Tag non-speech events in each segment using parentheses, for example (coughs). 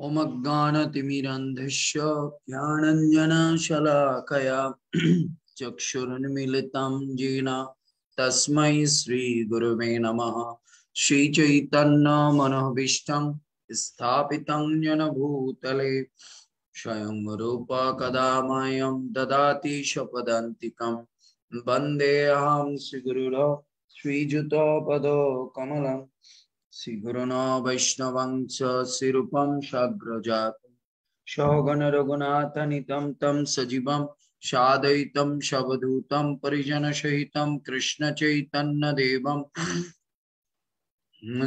ओमज्ञानतिमिरन्धस्य ज्ञानञ्जनशलाकया चक्षुरुन्मिलितं येन तस्मै श्रीगुरुवे नमः। श्रीचैतन्यमनोभीष्टं स्थापितं येन भूतले स्वयं रूप कदा मह्यं ददाति स्वपदान्तिकं वन्देऽहं श्रीगुरुरो। श्रीजुतपदो कमलम्। श्रीगुरुण वैष्णवं च श्रीरूपं साग्रजातं सौगण रघुनाथनितं तं सजीवं सादयितं शवदूतं परिजनसहितं कृष्णचैतन्यदेवं।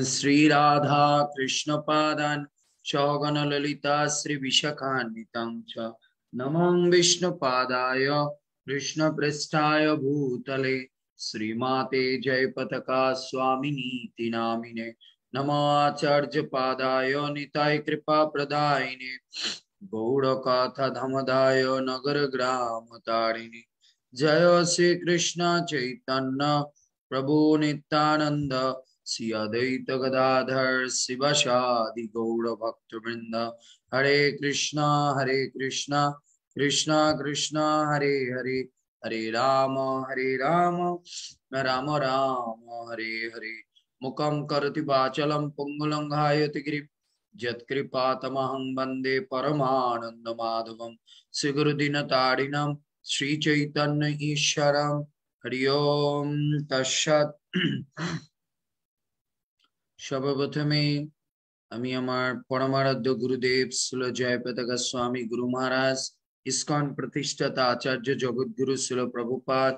श्रीराधा कृष्णपादान् सौगणललिता श्रीविशाखान्वितं च। नमं विष्णुपादाय, कृष्णपृष्ठाय भूतले, श्रीमाते जयपतका स्वामिनीति नामिने। नमाचार्यपादाय निताय कृपाप्रदायिने, गौडकाथधमदाय नगरग्रामतारिणि। जय श्रीकृष्ण चैतन्य, प्रभु नित्यानन्द सियादयित गदाधर, शिवशादि गौरभक्तवृन्द हरे कृष्णा हरे कृष्णा कृष्णा कृष्णा, हरे हरे हरे राम हरे राम राम राम, हरे हरे। मुखं करोति वाचलं पुङ्गुलङ्घायति गिरिं यत्कृपातमहं वन्दे परमानन्दमाधवं श्रीगुरुदिनतारिणं श्रीचैतन्य ईश्वरं हरि ओं तस्सत् সর্বপ্রথমে আমি আমার পরমারাধ্য গুরুদেব শিল জয়পতাকা স্বামী গুরু মহারাজ ইস্কন প্রতিষ্ঠাতা আচার্য জগৎগুরু শিল প্রভুপাত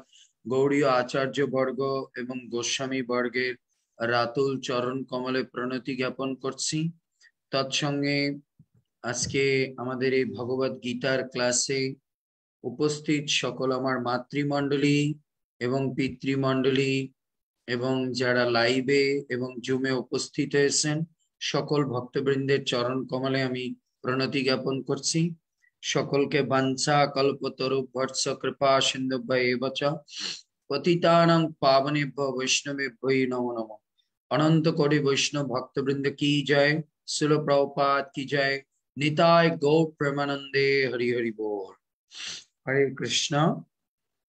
গৌড়ীয় আচার্য বর্গ এবং গোস্বামী বর্গের রাতুল চরণ কমলে প্রণতি জ্ঞাপন করছি। তৎসঙ্গে আজকে আমাদের এই ভগবত গীতার ক্লাসে উপস্থিত সকল আমার মাতৃমণ্ডলী এবং পিতৃমণ্ডলী এবং যারা লাইভে এবং জুমে উপস্থিত হয়েছেন, সকল ভক্তবৃন্দের চরণ কমলে আমি প্রণতি জ্ঞাপন করছি। সকলকে বাঞ্ছা কল্পতরু ভর্ষ কৃপা সিন্ধু এবচ পতিতানাং পাবনেভ্য, বৈষ্ণবেভ্যই নমো নম। অনন্ত কোটি বৈষ্ণব ভক্তবৃন্দ কি জয়? শিল প্রপাত কি জয়? নিতায় গৌ প্রেমানন্দে হরি হরি বল। হরে কৃষ্ণ।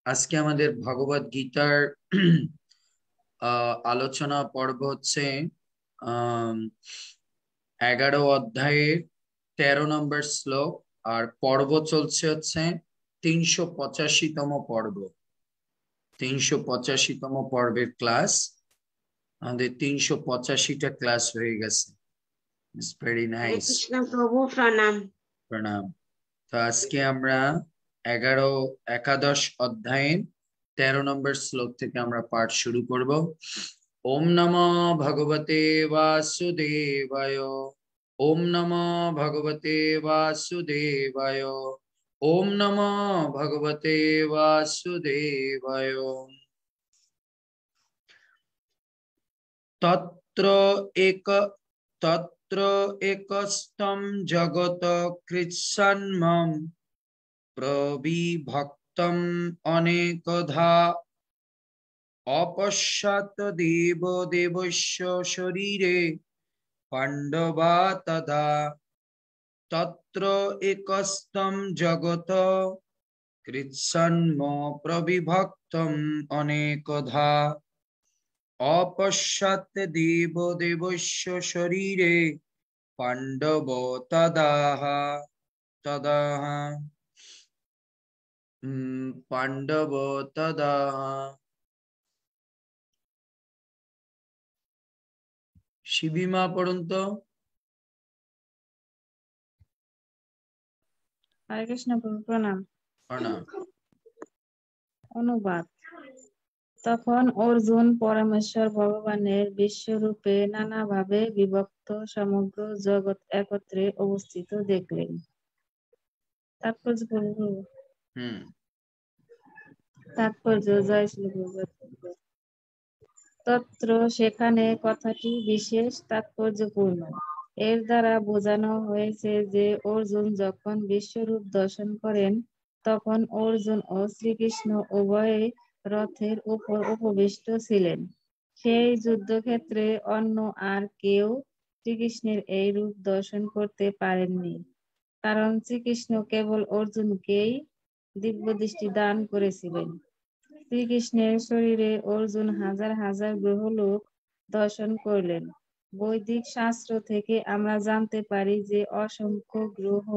আজকে আমাদের ভগবত গীতার আলোচনা পর্ব হচ্ছে এগারো অধ্যায়ের তেরো নম্বর শ্লোক, আর পর্ব চলছে হচ্ছে তিনশো পঁচাশিতম পর্ব। তিনশো পঁচাশিতম পর্বের ক্লাস। আমাদের তিনশো পঁচাশিটা ক্লাস হয়ে গেছে। ভেরি নাইস প্রভু প্রণাম। প্রণাম। তো আজকে আমরা এগারো একাদশ অধ্যায়ের তেরো নম্বর শ্লোক থেকে আমরা পাঠ শুরু করব। ওম নম ভগবতে বাসুদেবায়। ওম নম ভগবতে বাসুদেবায়। ওম নম ভগবতে বাসুদেবায়। তত্র এক, তত্র একস্তম জগত কৃৎসন্মম। প্রবিভক্তম অনেকধা। অপশ্চাৎ দেব দেবস্য শরীরে। পাণ্ডবা তদা। তত্র একস্তম জগত কৃৎসন্ম প্রবিভক্তম অনেকধা। অপশ্চাৎ দেব দেবস্য শরীরে পাণ্ডব তদাহ তদাহ। পাণ্ডব তদাহ। শিবিমা পড়ুন তো হরে কৃষ্ণ প্রণাম। প্রণাম। অনুবাদ। তখন অর্জুন পরমেশ্বর ভগবানের বিশ্বরূপে নানাভাবে বিভক্ত সমগ্র জগৎ একত্রে অবস্থিত দেখলেন। তাৎপর্য হুম। তাৎপর্য জয় শ্রী তত্র সেখানে কথাটি বিশেষ তাৎপর্যপূর্ণ। এর দ্বারা বোঝানো হয়েছে যে অর্জুন যখন বিশ্বরূপ দর্শন করেন তখন অর্জুন ও শ্রীকৃষ্ণ উভয়ে রথের উপর উপবিষ্ট ছিলেন। সেই যুদ্ধক্ষেত্রে অন্য আর কেউ শ্রীকৃষ্ণের এই রূপ দর্শন করতে পারেননি। কারণ শ্রীকৃষ্ণ কেবল অর্জুনকেই দিব্য দৃষ্টি দান করেছিলেন। শ্রীকৃষ্ণের শরীরে অর্জুন হাজার হাজার গ্রহলোক দর্শন করলেন। বৈদিক শাস্ত্র থেকে আমরা জানতে পারি যে অসংখ্য গ্রহ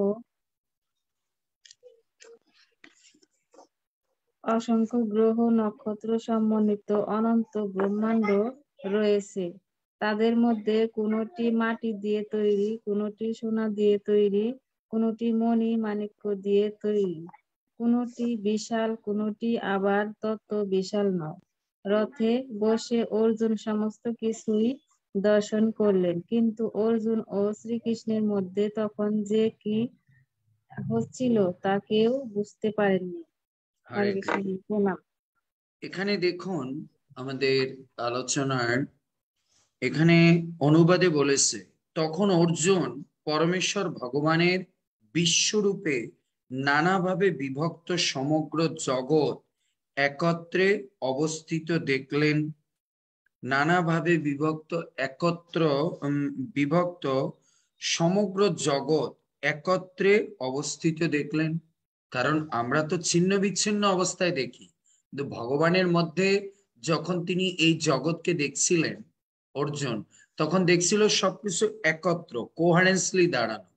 অসংখ্য গ্রহ, নক্ষত্র সমন্বিত অনন্ত ব্রহ্মাণ্ড রয়েছে। তাদের মধ্যে কোনটি মাটি দিয়ে তৈরি, কোনটি সোনা দিয়ে তৈরি, কোনটি মণি মাণিক্য দিয়ে তৈরি। কোনটি বিশাল, কোনটি আবার তত বিশাল নয়। রথে বসে অর্জুন সমস্ত কিছুই দর্শন করলেন। কিন্তু অর্জুন ও শ্রীকৃষ্ণের মধ্যে তখন যে কি হচ্ছিল তা কেউ বুঝতে পারেননি। এখানে দেখুন আমাদের আলোচনার এখানে অনুবাদে বলেছে তখন অর্জুন পরমেশ্বর ভগবানের বিশ্বরূপে নানাভাবে বিভক্ত সমগ্র জগৎ একত্রে অবস্থিত দেখলেন। নানাভাবে বিভক্ত একত্র বিভক্ত সমগ্র জগৎ একত্রে অবস্থিত দেখলেন। কারণ আমরা তো ছিন্ন বিচ্ছিন্ন অবস্থায় দেখি। কিন্তু ভগবানের মধ্যে যখন তিনি এই জগৎকে দেখছিলেন, অর্জুন, তখন দেখছিল সবকিছু একত্র কোহারেন্সলি দাঁড়ানো।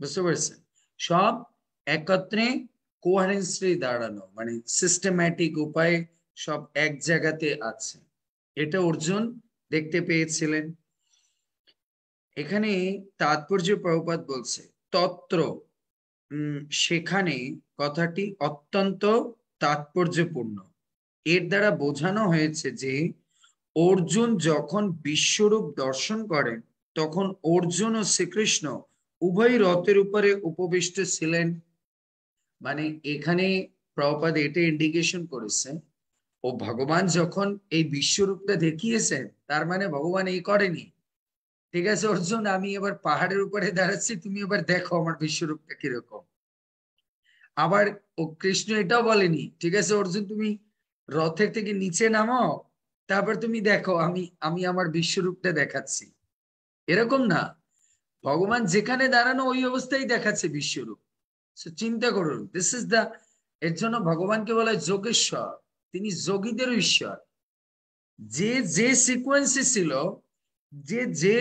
বুঝতে পারছেন? সব একত্রে কোহারেন্সলি দাঁড়ানো মানে সিস্টেম্যাটিক উপায়ে সব এক জায়গাতে আছে। এটা অর্জুন দেখতে পেয়েছিলেন। এখানে তাৎপর্য প্রভুপাত বলছে, তত্র সেখানে কথাটি অত্যন্ত তাৎপর্যপূর্ণ। এর দ্বারা বোঝানো হয়েছে যে, অর্জুন যখন বিশ্বরূপ দর্শন করেন, তখন অর্জুন ও শ্রীকৃষ্ণ উভয় রথের উপরে উপবিষ্ট ছিলেন। মানে এখানে প্রপাদ এটা ইন্ডিকেশন করেছে, ও ভগবান যখন এই বিশ্বরূপটা দেখিয়েছেন, তার মানে ভগবান এই করেনি। ঠিক আছে অর্জুন, আমি এবার পাহাড়ের উপরে দাঁড়াচ্ছি, তুমি এবার দেখো আমার বিশ্বরূপটা কীরকম। আবার ও কৃষ্ণ এটাও বলেনি, ঠিক আছে অর্জুন, তুমি রথের থেকে নিচে নামাও তারপর তুমি দেখো, আমি আমি আমার বিশ্বরূপটা দেখাচ্ছি। এরকম না, ভগবান যেখানে দাঁড়ানো ওই অবস্থায় দেখাচ্ছে বিশ্বরূপ। চিন্তা করুন দিস ইজ দা এর জন্য ভগবানকে বলা হয় যোগেশ্বর, তিনি যোগীদের ঈশ্বর। যে যে সিকোয়েন্সে ছিল, যে যে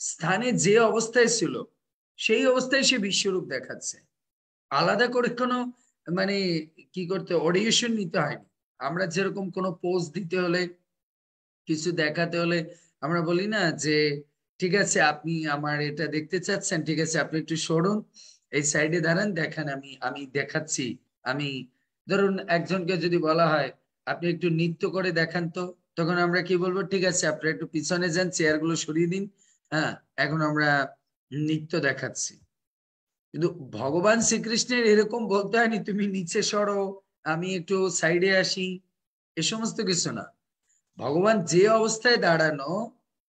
স্থানে যে অবস্থায় ছিল, সেই অবস্থায় সে বিশ্বরূপ দেখাচ্ছে। আলাদা করে কোনো মানে কি করতে অডিয়েশন নিতে হয়নি। আমরা যেরকম কোনো পোস্ট দিতে হলে, কিছু দেখাতে হলে, আমরা বলি না যে, ঠিক আছে, আপনি আমার এটা দেখতে চাচ্ছেন, ঠিক আছে, আপনি একটু সরুন, এই সাইডে দাঁড়ান, দেখেন আমি আমি দেখাচ্ছি, আমি ধরুন একজনকে যদি বলা হয়, আপনি একটু নৃত্য করে দেখান তো। তখন আমরা কি বলব, ঠিক আছে আপনি একটু পিছনে যান চেয়ারগুলো সরিয়ে দিন হ্যাঁ এখন আমরা নৃত্য দেখাচ্ছি। কিন্তু ভগবান শ্রীকৃষ্ণের এরকম বলতে হয়নি, তুমি নিচে সরো, আমি একটু সাইডে আসি, এ সমস্ত কিছু না। ভগবান যে অবস্থায় দাঁড়ানো,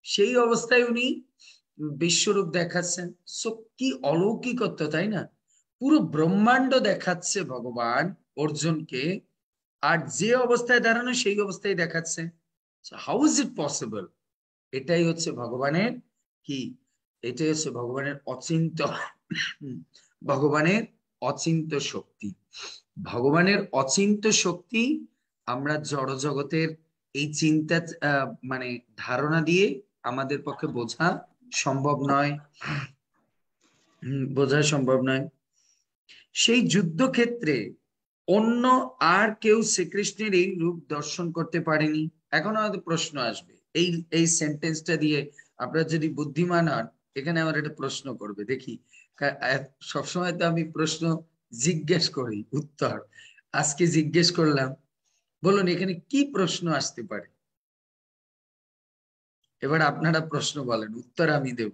সেই অবস্থায় উনি বিশ্বরূপ দেখাচ্ছেন। সো কি অলৌকিকত্ব, তাই না? পুরো ব্রহ্মাণ্ড দেখাচ্ছে ভগবান অর্জুনকে, আর যে অবস্থায় দাঁড়ানো, সেই অবস্থায় দেখাচ্ছে। হাউ ইজ ইট পসিবল এটাই হচ্ছে ভগবানের কি এটাই হচ্ছে ভগবানের অচিন্ত ভগবানের অচিন্ত শক্তি। ভগবানের অচিন্ত শক্তি আমরা জড় জগতের এই চিন্তা মানে ধারণা দিয়ে আমাদের পক্ষে বোঝা সম্ভব নয়। বোঝা সম্ভব নয়। সেই যুদ্ধক্ষেত্রে অন্য আর কেউ শ্রীকৃষ্ণের এই রূপ দর্শন করতে পারেনি। এখন আমাদের প্রশ্ন আসবে। এই এই সেন্টেন্সটা দিয়ে আপনারা যদি বুদ্ধিমান হন এখানে আমার একটা প্রশ্ন করবে, দেখি। সবসময় তো আমি প্রশ্ন জিজ্ঞেস করি, উত্তর। আজকে জিজ্ঞেস করলাম, বলুন এখানে কি প্রশ্ন আসতে পারে? এবার আপনারা প্রশ্ন বলেন, উত্তর আমি দেব।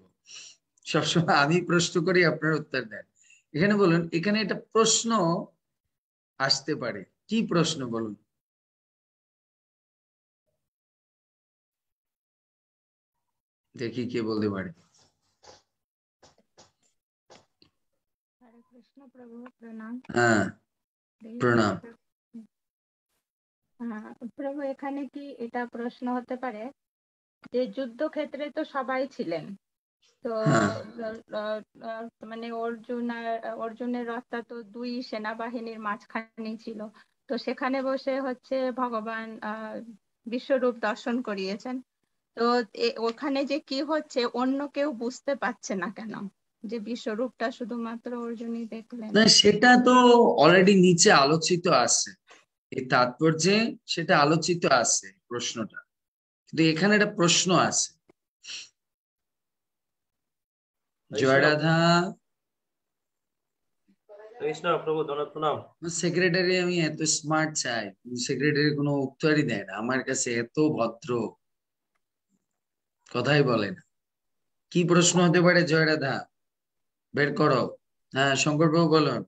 সবসময় আমি প্রশ্ন করি, আপনারা উত্তর দেন। এখানে বলুন, এখানে একটা প্রশ্ন আসতে পারে। কি প্রশ্ন বলুন? দেখি কে বলতে পারে। হ্যাঁ প্রণাম। প্রভু এখানে কি এটা প্রশ্ন হতে পারে? যে যুদ্ধক্ষেত্রে তো সবাই ছিলেন। তো হ্যাঁ। মানে অর্জুন আর অর্জুনের রথটা তো দুই সেনাবাহিনীর মাঝখানে ছিল। তো সেখানে বসে হচ্ছে ভগবান আহ বিশ্বরূপ দর্শন করিয়েছেন। তো ওখানে যে কি হচ্ছে অন্য কেউ বুঝতে পারছে না কেন? যে বিশ্বরূপটা শুধুমাত্র অর্জুনই দেখলেন। না সেটা তো অলরেডি নিচে আলোচিত আছে। এই তাৎপর্যে সেটা আলোচিত আছে প্রশ্নটা। কিন্তু এখানে একটা প্রশ্ন আছে। জয় রাধা কৃষ্ণ প্রভু ধন্যবাদ প্রণাম। সেক্রেটারি আমি এত স্মার্ট চাই। সেক্রেটারি কোনো উত্তরই দেয় না। আমার কাছে এত ভদ্র। কথাই বলে না। কি প্রশ্ন হতে পারে জয় রাধা বের করো। হ্যাঁ শঙ্কর বাবু বলুন।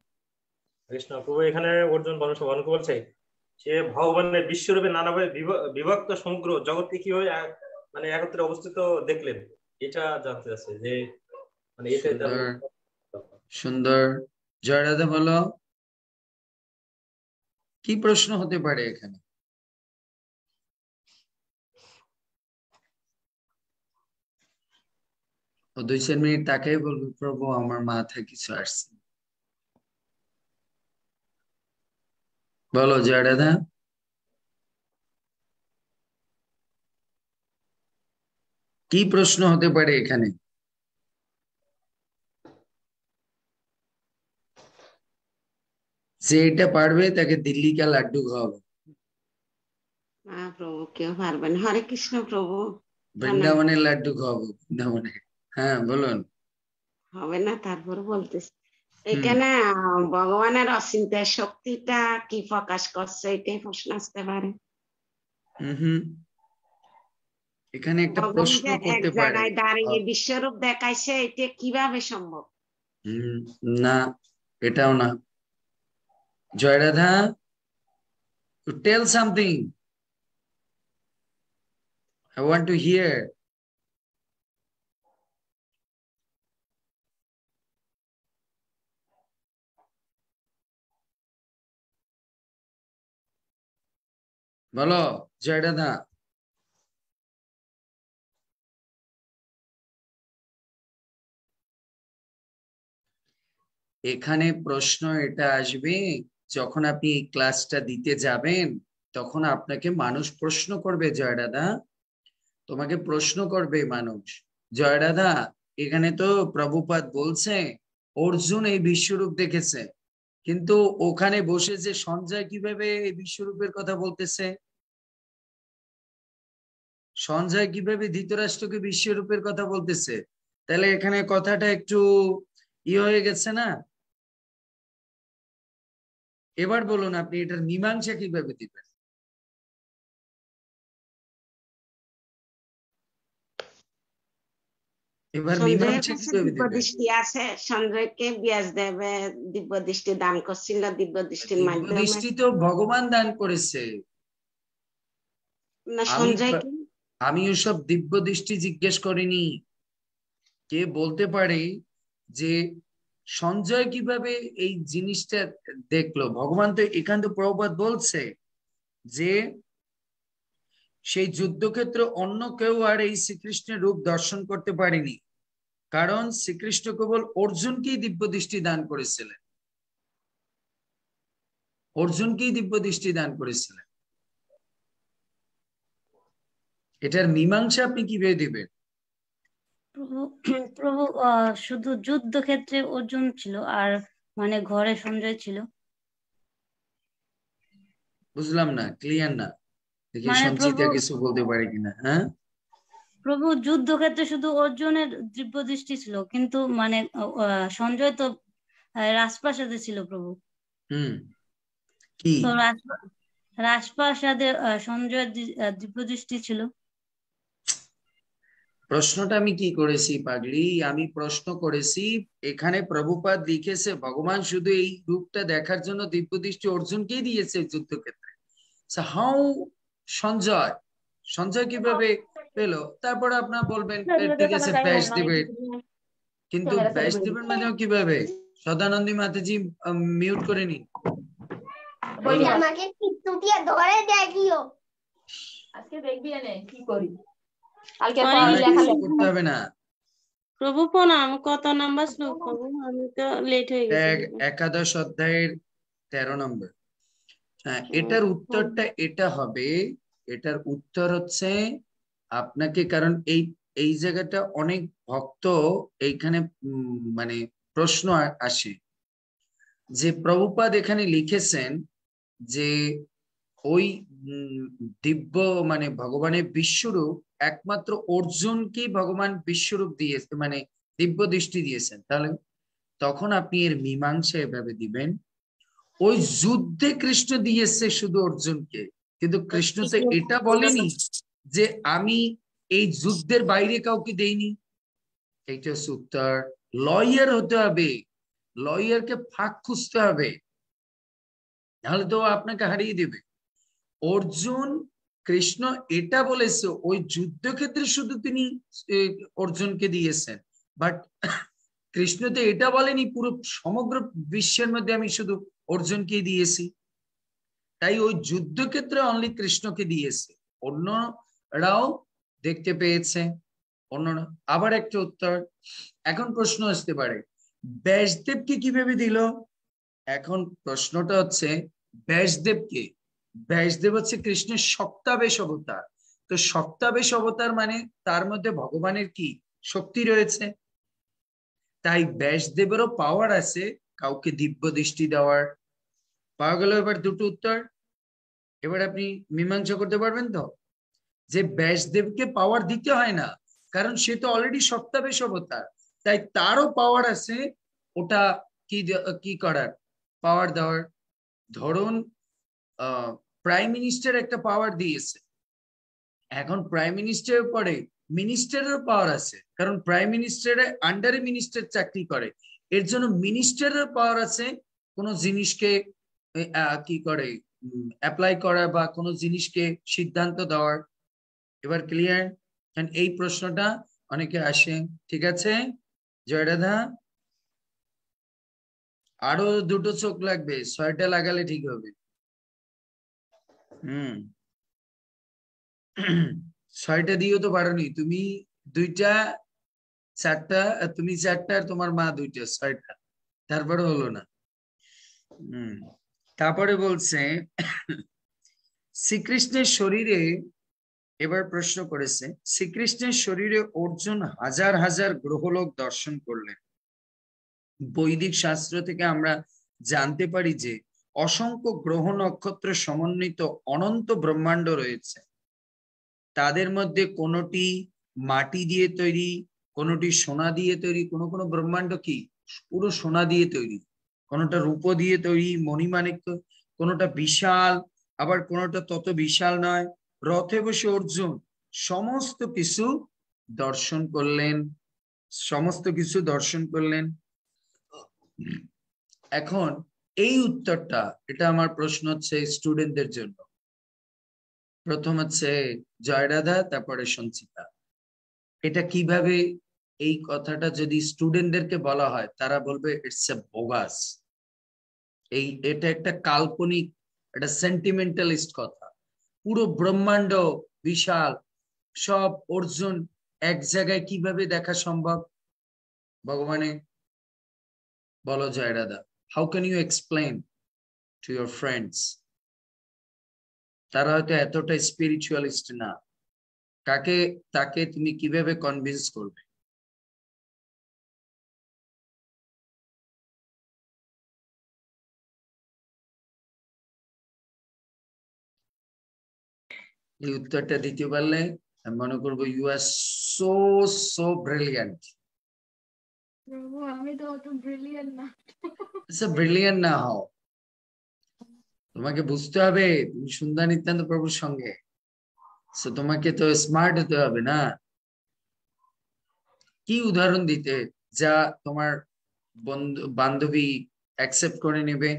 কৃষ্ণ প্রভু এখানে অর্জুন বর্ণকে বলছে সে ভগবানের বিশ্বরূপে নানাভাবে বিভ- বিভক্ত সমগ্র জগৎকে কীভাবে মানে একত্রে অবস্থিত দেখলেন এটা জানতে চাচ্ছে যে মানে তার সুন্দর। সুন্দর। জয় রাধা বলো কি প্রশ্ন হতে পারে এখানে? দুই চার মিনিট তাকাই বলবে প্রভু আমার মাথায় কিছু আসছে। বলো জয় রাধা কি প্রশ্ন হতে পারে এখানে? যে এটা পারবে তাকে দিল্লি কা লাড্ডু খাওয়াবো। প্রভু কেউ পারবেন হরে কৃষ্ণ প্রভু। বৃন্দাবনের লাড্ডু খাওয়াবো বৃন্দাবনে। হ্যাঁ বলুন। হবে না তারপর বলতেছি। এখানে ভগবানের অচিন্ত শক্তিটা কি প্রকাশ করছে? এটাই প্রশ্ন আসতে পারে। হুম এখানে একটা প্রশ্ন করতে পারে। দাঁড়িয়ে বিশ্বরূপ দেখাইছে এটা কীভাবে সম্ভব? না এটাও না। জয় Radha to tell something. I want বলো জয় রাধা এখানে প্রশ্ন এটা আসবে, যখন আপনি এই ক্লাসটা দিতে যাবেন, তখন আপনাকে মানুষ প্রশ্ন করবে জয় দাদা তোমাকে প্রশ্ন করবে মানুষ জয় রাধা এখানে তো প্রভুপাত বলছে, অর্জুন এই বিশ্বরূপ দেখেছে। কিন্তু ওখানে বসে যে সঞ্জয় কীভাবে এই বিশ্বরূপের কথা বলতেছে? সঞ্জয় কীভাবে ধৃতরাষ্ট্রকে বিশ্বরূপের কথা বলতেছে? তাহলে এখানে কথাটা একটু ই হয়ে গেছে না? এবার বলুন আপনি এটার মীমাংসা কীভাবে দিবেন? এবার আছে ব্যাস দেবে দান করছিল দিব্য মাধ্যমে। দৃষ্টি তো ভগবান দান করেছে। না আমি সঞ্জয়কে আমি ওসব দিব্য দৃষ্টি জিজ্ঞেস করিনি। কে বলতে পারে যে সঞ্জয় কীভাবে এই জিনিসটা দেখল? ভগবান তো এখান তো প্রভুপাত বলছে যে সেই যুদ্ধক্ষেত্রে অন্য কেউ আর এই শ্রীকৃষ্ণের রূপ দর্শন করতে পারেনি। কারণ শ্রীকৃষ্ণ কেবল অর্জুনকেই দিব্য দৃষ্টি দান করেছিলেন। অর্জুনকেই দিব্য দৃষ্টি দান করেছিলেন। এটার মীমাংসা আপনি কীভাবে দিবেন? প্রভু প্রভু আহ, শুধু যুদ্ধক্ষেত্রে অর্জুন ছিল আর মানে ঘরে সঞ্জয় ছিল। বুঝলাম না ক্লিয়ার না। দেখি মানে সঞ্চিতা প্রভু- কিছু বলতে পারে কিনা হ্যাঁ? প্রভু যুদ্ধক্ষেত্রে শুধু অর্জুনের দিব্য দৃষ্টি ছিল কিন্তু মানে সঞ্জয় তো রাজপ্রাসাদে ছিল প্রভু। হুম। কি? তো রাজ- রাজপ্রাসাদে সঞ্জয়ের দিব্য দৃষ্টি ছিল। প্রশ্নটা আমি কি করেছি পাগলি? আমি প্রশ্ন করেছি এখানে প্রভুপাদ লিখেছে ভগবান শুধু এই রূপটা দেখার জন্য দিব্য দৃষ্টি অর্জুনকেই দিয়েছে যুদ্ধক্ষেত্রে। হাউ সঞ্জয় সঞ্জয় কীভাবে পেল? তারপর আপনার বলবেন ঠিক আছে ব্যাস দিবেন। কিন্তু ব্যাস দিবেন মানে কীভাবে? সদানন্দী মাতাজি মিউট করে নিন। প্রভু প্রণাম কত নাম্বার শ্লোক? আমি তো লেট হয়ে গেছি। একাদশ অধ্যায়ের তেরো নম্বর। হ্যাঁ এটার উত্তরটা এটা হবে এটার উত্তর হচ্ছে আপনাকে, কারণ এই এই জায়গাটা অনেক ভক্ত এইখানে মানে প্রশ্ন আসে যে প্রভুপাদ এখানে লিখেছেন যে ওই দিব্য মানে ভগবানের বিশ্বরূপ একমাত্র অর্জুনকেই ভগবান বিশ্বরূপ দিয়েছে মানে দিব্য দৃষ্টি দিয়েছেন। তাহলে তখন আপনি এর মীমাংসা এভাবে দিবেন। ওই যুদ্ধে কৃষ্ণ দিয়েছে শুধু অর্জুনকে। কিন্তু কৃষ্ণ তো এটা বলেনি যে আমি এই যুদ্ধের বাইরে কাউকে দেইনি। এইটা হচ্ছে উত্তর লয়ার হতে হবে। লয়ারকে ফাঁক খুঁজতে হবে। নাহলে তো আপনাকে হারিয়ে দেবে। অর্জুন কৃষ্ণ এটা বলেছে ওই যুদ্ধক্ষেত্রে শুধু তিনি অর্জুনকে দিয়েছেন। বাট কৃষ্ণ তো এটা বলেনি পুরো সমগ্র বিশ্বের মধ্যে আমি শুধু অর্জুনকে দিয়েছি। তাই ওই যুদ্ধক্ষেত্রে অনলি কৃষ্ণকে দিয়েছে। অন্যরাও দেখতে পেয়েছে। অন্যরা আবার একটা উত্তর। এখন প্রশ্ন আসতে পারে, ব্যাসদেবকে কীভাবে দিল? এখন প্রশ্নটা হচ্ছে, ব্যাসদেবকে ব্যাসদেব হচ্ছে কৃষ্ণের সপ্তাবেশ অবতার। তো সপ্তাবেশ অবতার মানে তার মধ্যে ভগবানের কি? শক্তি রয়েছে। তাই ব্যাসদেবেরও পাওয়ার আছে কাউকে দিব্য দৃষ্টি দেওয়ার। পাওয়া গেল এবার দুটো উত্তর। এবার আপনি মীমাংসা করতে পারবেন তো? যে ব্যাসদেবকে পাওয়ার দিতে হয় না, কারণ সে তো অলরেডি সপ্তাবেশ অবতার তাই তারও পাওয়ার আছে ওটা কি কি করার? পাওয়ার দেওয়ার। ধরুন প্রাইম মিনিস্টার একটা পাওয়ার দিয়েছে। এখন প্রাইম মিনিস্টারের পরে মিনিস্টারের পাওয়ার আছে, কারণ প্রাইম মিনিস্টারের আন্ডারে মিনিস্টার চাকরি করে। এর জন্য মিনিস্টারের পাওয়ার আছে কোনো জিনিসকে কি করে অ্যাপ্লাই করা বা কোনো জিনিসকে সিদ্ধান্ত দেওয়ার। এবার ক্লিয়ার এই প্রশ্নটা অনেকে আসে। ঠিক আছে? জয় রাধা আরও দুটো চোখ লাগবে। ছয়টা লাগালে ঠিক হবে। হুম। ছয়টা দিয়েও তো পারোনি তুমি দুইটা, চারটা, তুমি চারটা আর তোমার মা দুইটা, ছয়টা। তারপরে হলো না। হুম। তারপরে বলছে, শ্রীকৃষ্ণের শরীরে, এবার প্রশ্ন করেছে, শ্রীকৃষ্ণের শরীরে অর্জুন হাজার হাজার গ্রহলোক দর্শন করলেন। বৈদিক শাস্ত্র থেকে আমরা জানতে পারি যে, অসংখ্য গ্রহ নক্ষত্র সমন্বিত অনন্ত ব্রহ্মাণ্ড রয়েছে। তাদের মধ্যে কোনটি মাটি দিয়ে তৈরি, কোনটি সোনা দিয়ে তৈরি, কোনো কোনো ব্রহ্মাণ্ড কি? পুরো সোনা দিয়ে তৈরি। কোনটা রূপ দিয়ে তৈরি মণিমাণিক কোনটা বিশাল, আবার কোনটা তত বিশাল নয়। রথে বসে অর্জুন সমস্ত কিছু দর্শন করলেন। সমস্ত কিছু দর্শন করলেন। এখন এই উত্তরটা, এটা আমার প্রশ্ন হচ্ছে স্টুডেন্টদের জন্য। প্রথম হচ্ছে জয়রাধা, তারপরে সঞ্চিতা। এটা কীভাবে এই কথাটা যদি স্টুডেন্টদেরকে বলা হয়, তারা বলবে ইটস এ বোগাস এই, এটা একটা কাল্পনিক, একটা সেন্টিমেন্টালিস্ট কথা। পুরো ব্রহ্মাণ্ড বিশাল, সব অর্জুন এক জায়গায় কীভাবে দেখা সম্ভব? ভগবানে। বলো Joyradha how can you explain to your friends তারা হয়তো এতটা স্পিরিচুয়ালিস্ট না। কাকে, তাকে তুমি কীভাবে কনভিন্স করবে? এই উত্তরটা দিতে পারলে আমি মনে করব you are so so brilliant আমি তো অত ব্রিলিয়েন্ট না। আচ্ছা ব্রিলিয়ান্ট না হও। তোমাকে বুঝতে হবে তুমি সুন্দর নিত্যান্ত প্রভুর সঙ্গে। তোমাকে তো স্মার্ট হতে হবে না। কি উদাহরণ দিতে যা তোমার বন্ধু বান্ধবী অ্যাকসেপ্ট করে নেবে?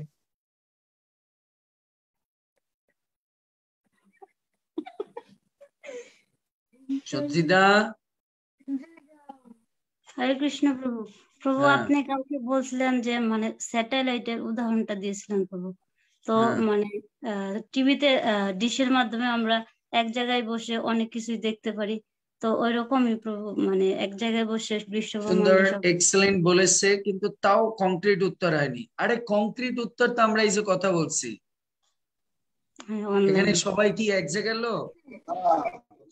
সজ্জিদা। হরে কৃষ্ণ প্রভু। প্রভু হ্যাঁ। আপনি কালকে বলছিলেন যে মানে স্যাটেলাইটের উদাহরণটা দিয়েছিলেন প্রভু। তো হ্যাঁ। মানে টিভিতে ডিশের মাধ্যমে আমরা এক জায়গায় বসে অনেক কিছুই দেখতে পারি। তো ওই রকমই প্রভু মানে এক জায়গায় বসে সুন্দর এক্সেলেন্ট বলেছে কিন্তু তাও কংক্রিট উত্তর হয়নি। আরে কংক্রিট উত্তর তো আমরা এই যে কথা বলছি। হ্যাঁ, এখানে সবাই কি এক জায়গার লোক?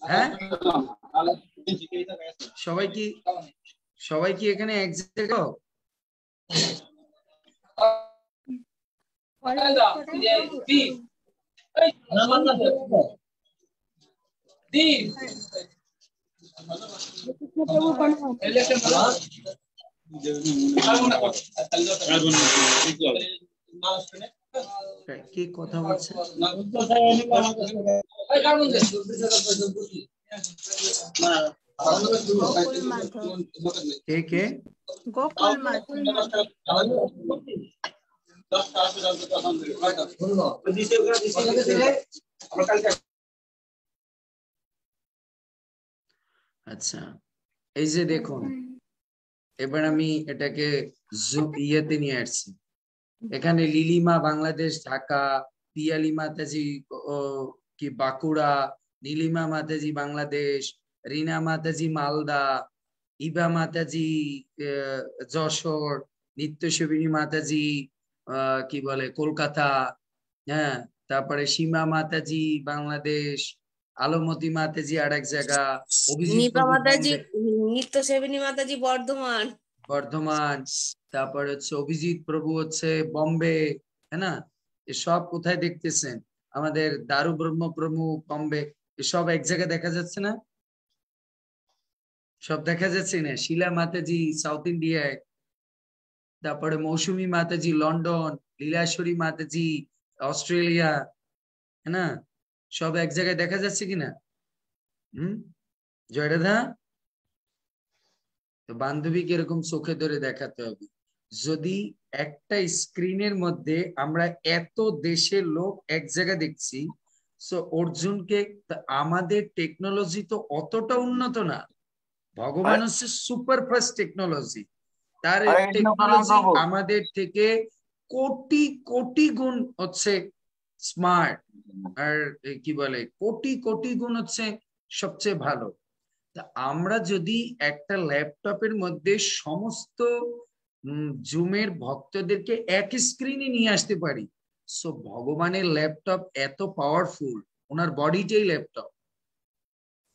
হ্যাঁ সবাই কি সবাই কি এখানে এক জায়গার লোক? কি কথা বলছে? কে কে? গোকুল আচ্ছা এই যে দেখুন এবার আমি এটাকে জু- ইয়েতে নিয়ে আসছি। এখানে লিলিমা বাংলাদেশ ঢাকা পিয়ালি মাতাজি কি বাঁকুড়া নীলিমা মাতাজি বাংলাদেশ রিনা মাতাজি মালদা ইবা মাতাজি যশোর নিত্যসেবিনী মাতাজি আহ, কি বলে কলকাতা হ্যাঁ তারপরে সীমা মাতাজি বাংলাদেশ আলমতি মাতাজি আর এক জায়গা মাতাজি নিত্য সেবিনী মাতাজি বর্ধমান। বর্ধমান, তারপর হচ্ছে অভিজিৎ প্রভু হচ্ছে বম্বে হ্যাঁ না? এসব কোথায় দেখতেছেন? আমাদের দারু ব্রহ্ম প্রমুখ বম্বে এসব এক জায়গায় দেখা যাচ্ছে না? সব দেখা যাচ্ছে না? শিলা মাতাজি, সাউথ ইন্ডিয়ায়, তারপরে মৌসুমী মাতাজি, লন্ডন, লীলাশ্বরী মাতাজি, অস্ট্রেলিয়া হ্যাঁ সব এক জায়গায় দেখা যাচ্ছে কিনা? হুম? জয়রাধা? তো বান্ধবীকে এরকম চোখে ধরে দেখাতে হবে। যদি একটা স্ক্রিনের মধ্যে আমরা এত দেশের লোক এক জায়গায় দেখছি সো অর্জুনকে আমাদের টেকনোলজি তো অতটা উন্নত না। ভগবান হচ্ছে সুপার ফাস্ট টেকনোলজি তার টেকনোলজি আমাদের থেকে কোটি কোটি গুণ হচ্ছে স্মার্ট আর কি বলে? কোটি কোটি গুণ হচ্ছে সবচেয়ে ভালো। আমরা যদি একটা ল্যাপটপের মধ্যে সমস্ত জুমের ভক্তদেরকে এক স্ক্রিনে নিয়ে আসতে পারি। সো ভগবানের ল্যাপটপ এত পাওয়ারফুল ওনার বডিটাই ল্যাপটপ,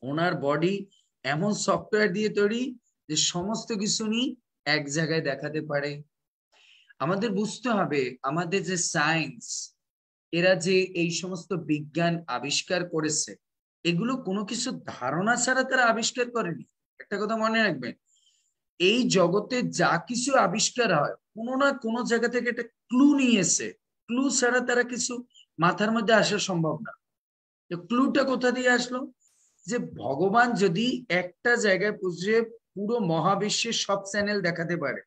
ওনার বডি এমন সফটওয়্যার দিয়ে তৈরি যে সমস্ত কিছু নিয়ে এক জায়গায় দেখাতে পারে। আমাদের বুঝতে হবে, আমাদের যে সায়েন্স এরা যে এই সমস্ত বিজ্ঞান আবিষ্কার করেছে এগুলো কোনো কিছু ধারণা ছাড়া তারা আবিষ্কার করেনি। একটা কথা মনে রাখবেন, এই জগতে যা কিছু আবিষ্কার হয়, কোনো না কোনো জায়গা থেকে একটা ক্লু নিয়ে এসে ক্লু ছাড়া তারা কিছু মাথার মধ্যে আসা সম্ভব না। তো ক্লুটা কোথা দিয়ে আসলো? যে ভগবান যদি একটা জায়গায় পৌঁছে পুরো মহাবিশ্বের সব চ্যানেল দেখাতে পারে,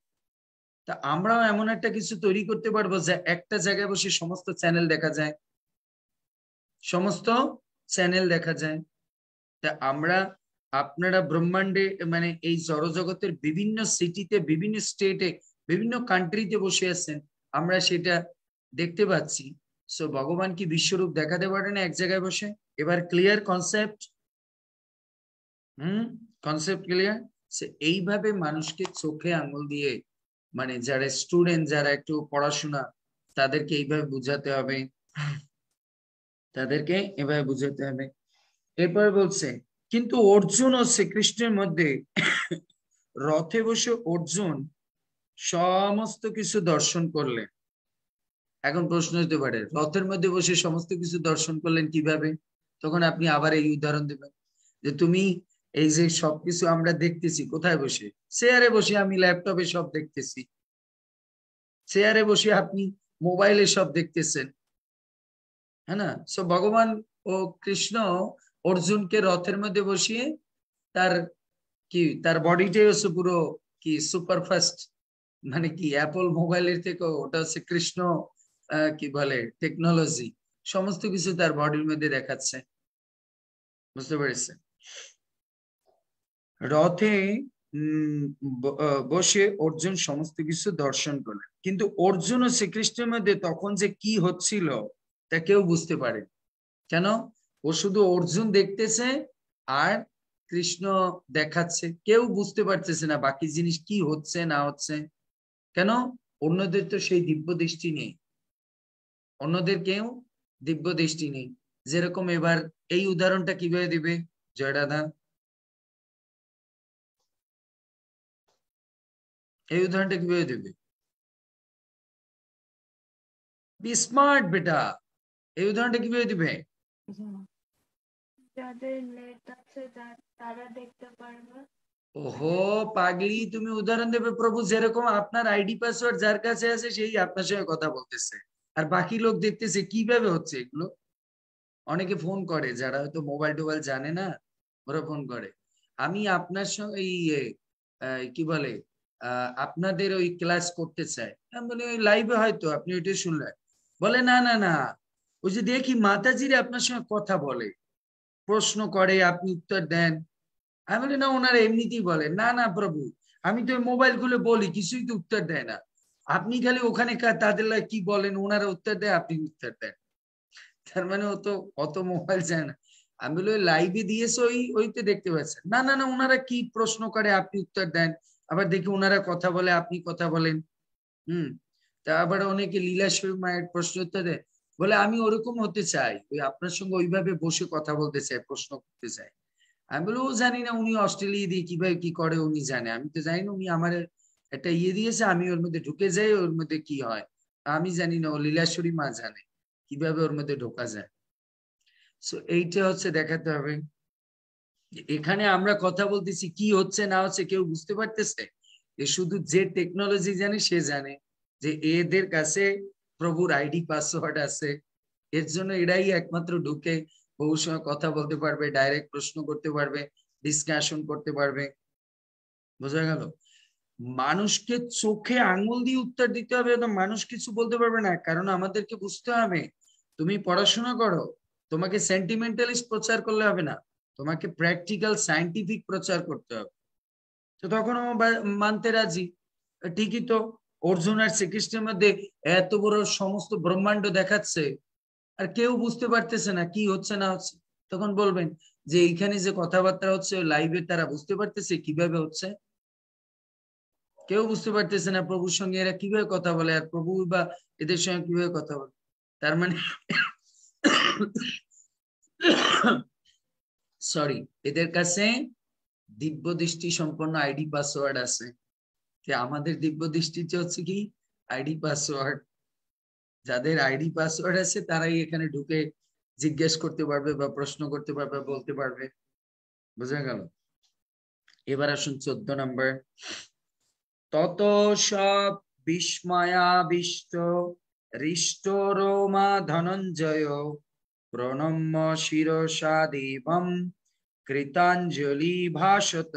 তা আমরাও এমন একটা কিছু তৈরি করতে পারব যে একটা জায়গায় বসে সমস্ত চ্যানেল দেখা যায়। সমস্ত চ্যানেল দেখা যায়। তা আমরা আপনারা ব্রহ্মাণ্ডে মানে এই জড়জগতের বিভিন্ন সিটিতে বিভিন্ন স্টেটে বিভিন্ন কান্ট্রিতে বসে আছেন, আমরা সেটা দেখতে পাচ্ছি। সো ভগবান কি বিশ্বরূপ দেখাতে পারে না এক জায়গায় বসে? এবার clear concept hmm concept clear এইভাবে মানুষকে চোখে আঙুল দিয়ে মানে যারা স্টুডেন্ট যারা একটু পড়াশোনা, তাদেরকে এইভাবে বুঝাতে হবে। তাদেরকে এভাবে বুঝাতে হবে। এরপর বলছে, কিন্তু অর্জুন ও শ্রীকৃষ্ণের মধ্যে রথে বসে অর্জুন সমস্ত কিছু দর্শন করলেন। এখন প্রশ্ন হতে পারে, রথের মধ্যে বসে সমস্ত কিছু দর্শন করলেন কীভাবে? তখন আপনি আবার এই উদাহরণ দেবেন, যে তুমি এই যে সবকিছু আমরা দেখতেছি, কোথায় বসে? চেয়ারে বসে আমি ল্যাপটপে সব দেখতেছি। চেয়ারে বসে আপনি মোবাইলে সব দেখতেছেন। হ্যাঁ না সো ভগবান ও কৃষ্ণ অর্জুনকে রথের মধ্যে বসিয়ে তার কি তার বডিটাই হচ্ছে পুরো কি সুপারফাস্ট মানে কি অ্যাপল মোবাইলের থেকে ওটা হচ্ছে কৃষ্ণ কি বলে টেকনোলজি সমস্ত কিছু তার বডির মধ্যে দেখাচ্ছে বুঝতে পেরেছে রথে বসে অর্জুন সমস্ত কিছু দর্শন করলেন কিন্তু অর্জুন ও শ্রীকৃষ্ণের মধ্যে তখন যে কি হচ্ছিল তা কেউ বুঝতে পারে কেন? ও শুধু অর্জুন দেখতেছে আর কৃষ্ণ দেখাচ্ছে। কেউ বুঝতে পারতেছে না বাকি জিনিস কি হচ্ছে, না হচ্ছে। কেন? অন্যদের তো সেই দিব্য দৃষ্টি নেই। অন্যদের কেউ দিব্য দৃষ্টি নেই। যেরকম এবার এই উদাহরণটা কীভাবে দিবে, জয়রাধা? এই উদাহরণটা কীভাবে দেবে? স্মার্ট বেটা। এই উদাহরণটা কীভাবে দিবে? যাদের নেট আছে তারা দেখতে পারবে। ওহো পাগলি তুমি উদাহরণ দেবে প্রভু যেরকম আপনার আইডি পাসওয়ার্ড যার কাছে আছে সেই আপনার সঙ্গে কথা বলতেছে। আর বাকি লোক দেখতেছে কীভাবে হচ্ছে এগুলো? অনেকে ফোন করে যারা হয়তো মোবাইল টোবাইল জানে না ওরা ফোন করে। আমি আপনার সঙ্গে এই কি বলে আপনাদের ওই ক্লাস করতে চাই। আমি বলি ওই লাইভে হয়তো আপনি ওইটা শুনলেন। বলে না না না ওই যে দেখি মাতাজিরে আপনার সঙ্গে কথা বলে, প্রশ্ন করে, আপনি উত্তর দেন। আমি বলি, না, ওনারা এমনিতেই বলে। না না, প্রভু, আমি তো মোবাইল খুলে বলি, কিছুই তো উত্তর দেয় না। আপনি খালি ওখানে তাদের কি বলেন, ওনারা উত্তর দেয়, আপনি উত্তর দেন। তার মানে ও তো অত মোবাইল যায় না। আমি বলি লাইভে দিয়েছে, ওই ওইতে দেখতে পাচ্ছেন। না না না, ওনারা কি প্রশ্ন করে, আপনি উত্তর দেন। আবার দেখি ওনারা কথা বলে, আপনি কথা বলেন। হুম, তা আবার অনেকে লীলাশ্বরী মায়ের প্রশ্ন উত্তর দেয়। বলে, আমি ওরকম হতে চাই। ওই আপনার সঙ্গে ওইভাবে বসে কথা বলতে চাই, প্রশ্ন করতে চাই। আমি বলি, ও জানি না, উনি অস্ট্রেলিয়া দিয়ে কীভাবে কি করে, উনি জানে। আমি তো জানি না, উনি আমার একটা ইয়ে দিয়েছে, আমি ওর মধ্যে ঢুকে যাই, ওর মধ্যে কি হয়। আমি জানি না, ও লীলাশ্বরী মা জানে কীভাবে ওর মধ্যে ঢোকা যায়। সো এইটা হচ্ছে দেখাতে হবে। এখানে আমরা কথা বলতেছি, কি হচ্ছে, না হচ্ছে, কেউ বুঝতে পারতেছে? যে শুধু যে টেকনোলজি জানে, সে জানে। যে এদের কাছে প্রভুর আইডি, পাসওয়ার্ড আছে। এর জন্য এরাই একমাত্র ঢুকে বহু সময় কথা বলতে পারবে ডাইরেক্ট প্রশ্ন করতে পারবে ডিসকাশন করতে পারবে। বোঝা গেল? মানুষকে চোখে আঙুল দিয়ে উত্তর দিতে হবে মানুষ কিছু বলতে পারবে না। কারণ আমাদেরকে বুঝতে হবে, তুমি পড়াশোনা করো, তোমাকে সেন্টিমেন্টালিস্ট প্রচার করলে হবে না, তোমাকে প্র্যাকটিক্যাল সাইন্টিফিক প্রচার করতে হবে। তো তখন আমার মানতে রাজি। ঠিকই তো। অর্জুন আর শ্রীকৃষ্ণের মধ্যে এত বড় সমস্ত ব্রহ্মাণ্ড দেখাচ্ছে, আর কেউ বুঝতে পারতেছে না কি হচ্ছে না হচ্ছে। তখন বলবেন যে এইখানে যে কথাবার্তা হচ্ছে লাইভে তারা বুঝতে পারতেছে কীভাবে হচ্ছে? কেউ বুঝতে পারতেছে না প্রভুর সঙ্গে এরা কীভাবে কথা বলে আর প্রভু বা এদের সঙ্গে কীভাবে কথা বলে। তার মানে (coughs) সরি এদের কাছে দিব্য দৃষ্টি সম্পন্ন আইডি পাসওয়ার্ড আছে। আমাদের দিব্য দৃষ্টিতে হচ্ছে কি আইডি পাসওয়ার্ড, যাদের আইডি পাসওয়ার্ড আছে তারাই এখানে ঢুকে জিজ্ঞেস করতে পারবে বা প্রশ্ন করতে পারবে বলতে পারবে। বোঝা গেল? এবার আসুন চোদ্দ নম্বর। তত সব বিস্ময়াবিষ্ট হৃষ্ট রোমা ধনঞ্জয় প্রণম্য শিরসা দেবম কৃতাঞ্জলি ভাষত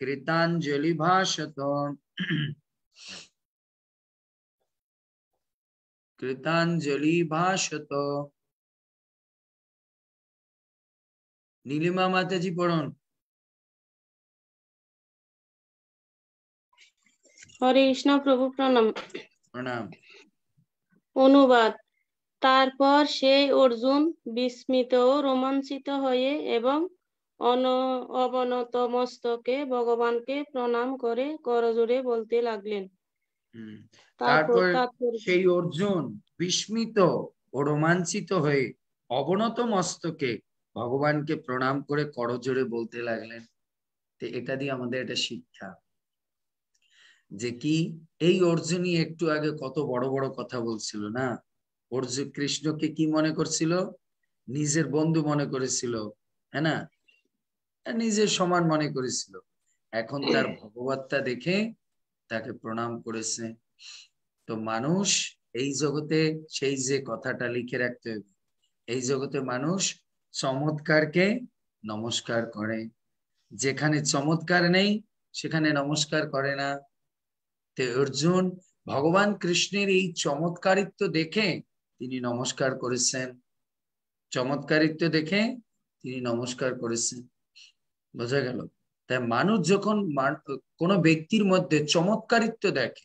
কৃতাঞ্জলি ভাষত। কৃতাঞ্জলি ভাষত। নীলিমা মাতাজি পড়ুন। হরে কৃষ্ণ প্রভু প্রণাম। প্রণাম। অনুবাদ। তারপর সেই অর্জুন বিস্মিত ও রোমাঞ্চিত হয়ে এবং অন অবনত মস্তকে ভগবানকে প্রণাম করে করজোরে বলতে লাগলেন। তারপর সেই অর্জুন বিস্মিত ও রোমাঞ্চিত হয়ে অবনত মস্তকে ভগবানকে প্রণাম করে করজোরে বলতে লাগলেন তো এটা দিয়ে আমাদের এটা শিক্ষা যে কি? এই অর্জুনই একটু আগে কত বড় বড় কথা বলছিল না? অর্জুন কৃষ্ণকে কি মনে করছিল? নিজের বন্ধু মনে করেছিল হ্যাঁ না? নিজের সমান মনে করেছিল। এখন তার ভগবত্তা দেখে তাকে প্রণাম করেছে। তো মানুষ এই জগতে সেই যে কথাটা লিখে রাখতে হবে এই জগতে মানুষ চমৎকারকে নমস্কার করে। যেখানে চমৎকার নেই সেখানে নমস্কার করে না। তে অর্জুন ভগবান কৃষ্ণের এই চমৎকারিত্ব দেখে তিনি নমস্কার করেছেন। চমৎকারিত্ব দেখে তিনি নমস্কার করেছেন। বোঝা গেল? তাই মানুষ যখন কোনো ব্যক্তির মধ্যে চমৎকারিত্ব দেখে,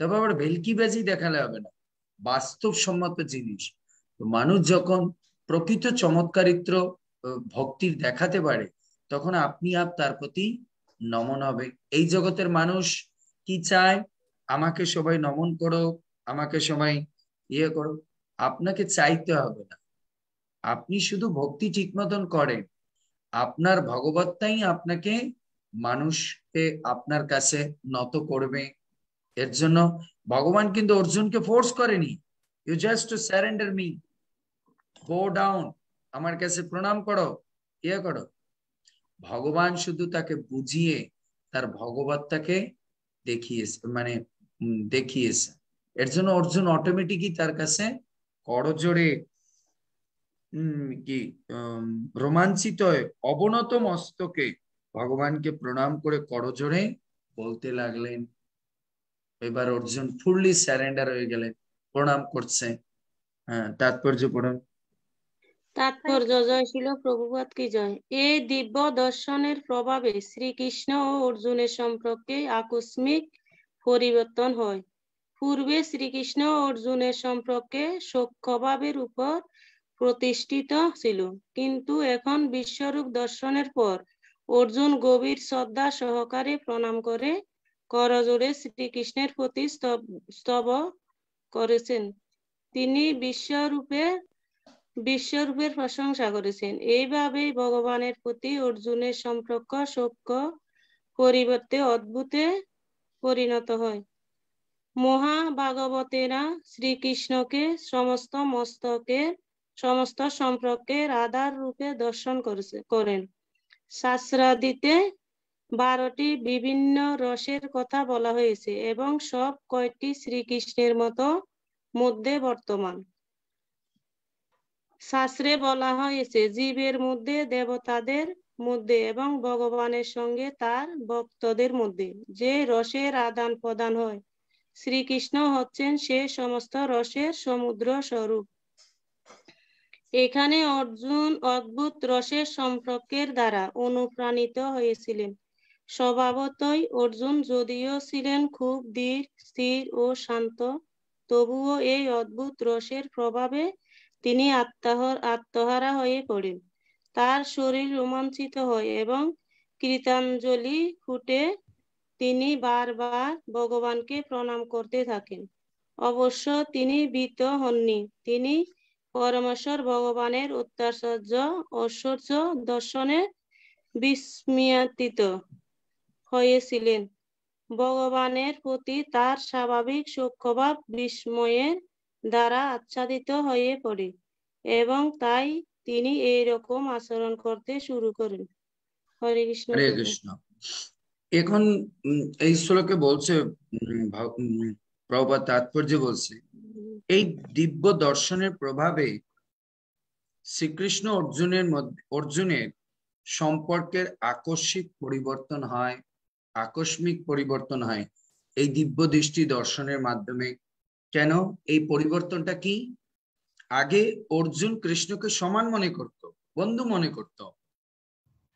তবে আবার ভেলকিবাজি দেখালে হবে না। বাস্তবসম্মত জিনিস। মানুষ যখন প্রকৃত চমৎকারিত্ব ভক্তির দেখাতে পারে, তখন আপনি আপ তার প্রতি নমন হবে। এই জগতের মানুষ কি চায়? আমাকে সবাই নমন করো আমাকে সবাই ইয়ে করো আপনাকে চাইতে হবে না। আপনি শুধু ভক্তি ঠিক মতন করেন। আপনার ভগবত্তাই আপনাকে মানুষকে আপনার কাছে নত করবে। এর জন্য ভগবান কিন্তু অর্জুনকে ফোর্স করেনি। You just to surrender me go down আমার কাছে প্রণাম করো ইয়ে করো। ভগবান শুধু তাকে বুঝিয়ে তার ভগবত্তাকে দেখিয়েছে মানে দেখিয়েছে। এর জন্য অর্জুন অটোমেটিকই তার কাছে করজোরে কি রোমাঞ্চিত অবনত মস্তকে ভগবানকে প্রণাম করে করজোরে বলতে লাগলেন, এবার অর্জুন ফুললি স্যারেন্ডার হয়ে গেলেন, প্রণাম করছে। হ্যাঁ তাৎপর্য পড়ুন। তাৎপর্য জয় ছিল প্রভুপাত কি জয়। এই দিব্য দর্শনের প্রভাবে শ্রীকৃষ্ণ ও অর্জুনের সম্পর্কে আকস্মিক পরিবর্তন হয়। পূর্বে শ্রীকৃষ্ণ অর্জুনের সম্পর্কে সক্ষভাবের উপর প্রতিষ্ঠিত ছিল। কিন্তু এখন বিশ্বরূপ দর্শনের পর অর্জুন গভীর শ্রদ্ধা সহকারে প্রণাম করে করজোড়ে শ্রীকৃষ্ণের প্রতি স্তব করেছেন। তিনি বিশ্বরূপে বিশ্বরূপের প্রশংসা করেছেন। এইভাবে ভগবানের প্রতি অর্জুনের সম্পর্ক সক্ষ পরিবর্তে অদ্ভুতে পরিণত হয়। মহাভাগবতেরা শ্রীকৃষ্ণকে সমস্ত মস্তকে সমস্ত সম্পর্কের আধার রূপে দর্শন করেছে, করেন। শাস্ত্রাদিতে বারোটি বিভিন্ন রসের কথা বলা হয়েছে এবং সব কয়টি শ্রীকৃষ্ণের মতো মধ্যে বর্তমান। শাস্ত্রে বলা হয়েছে, জীবের মধ্যে, দেবতাদের মধ্যে এবং ভগবানের সঙ্গে তার ভক্তদের মধ্যে। যে রসের আদান প্রদান হয়, শ্রীকৃষ্ণ হচ্ছেন সে সমস্ত রসের সমুদ্র স্বরূপ এখানে অর্জুন অদ্ভুত রসের সম্পর্কের দ্বারা অনুপ্রাণিত হয়েছিলেন। স্বভাবতই অর্জুন যদিও ছিলেন খুব ধীর, স্থির ও শান্ত, তবুও এই অদ্ভুত রসের প্রভাবে তিনি আত্মাহর, আত্মহারা হয়ে পড়েন। তার শরীর রোমাঞ্চিত হয় এবং কৃতাঞ্জলি ফুটে তিনি বারবার ভগবানকে প্রণাম করতে থাকেন। অবশ্য তিনি ভীত হননি। তিনি পরমেশ্বর ভগবানের অত্যাশ্চর্য ঐশ্বর্য দর্শনে বিস্মিয়াতীত হয়েছিলেন। ভগবানের প্রতি তার স্বাভাবিক সূক্ষ্মভাব বিস্ময়ের দ্বারা আচ্ছাদিত হয়ে পড়ে এবং তাই তিনি এই রকম আচরণ করতে শুরু করেন। হরে কৃষ্ণ। হরে কৃষ্ণ। এখন এই শ্লোকে বলছে প্রভুপাত তাৎপর্য বলছে এই দিব্য দর্শনের প্রভাবে শ্রীকৃষ্ণ অর্জুনের মধ্যে, অর্জুনের সম্পর্কের আকস্মিক পরিবর্তন হয়, আকস্মিক পরিবর্তন হয়। এই দিব্য দৃষ্টি দর্শনের মাধ্যমে। কেন? এই পরিবর্তনটা কি? আগে অর্জুন কৃষ্ণকে সমান মনে করত, বন্ধু মনে করত।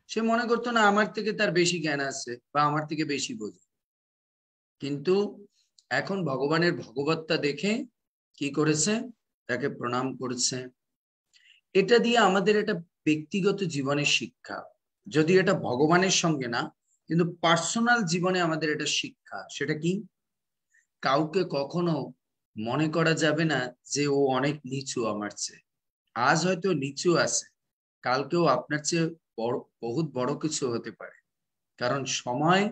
সে মনে করতো, না, আমার থেকে তার বেশি জ্ঞান আছে বা আমার থেকে বেশি বোঝে। কিন্তু এখন ভগবানের ভগবত্তা দেখে কি করেছে? তাকে প্রণাম করেছে। এটা দিয়ে আমাদের এটা ব্যক্তিগত জীবনের শিক্ষা। যদি এটা ভগবানের সঙ্গে না, কিন্তু পার্সোনাল জীবনে আমাদের এটা শিক্ষা। সেটা কি? কাউকে কখনো মনে করা যাবে না যে ও অনেক নিচু আমার চেয়ে। আজ হয়তো নিচু আছে, কালকেও আপনার চেয়ে বড়, বহুত বড় কিছু হতে পারে। কারণ সময়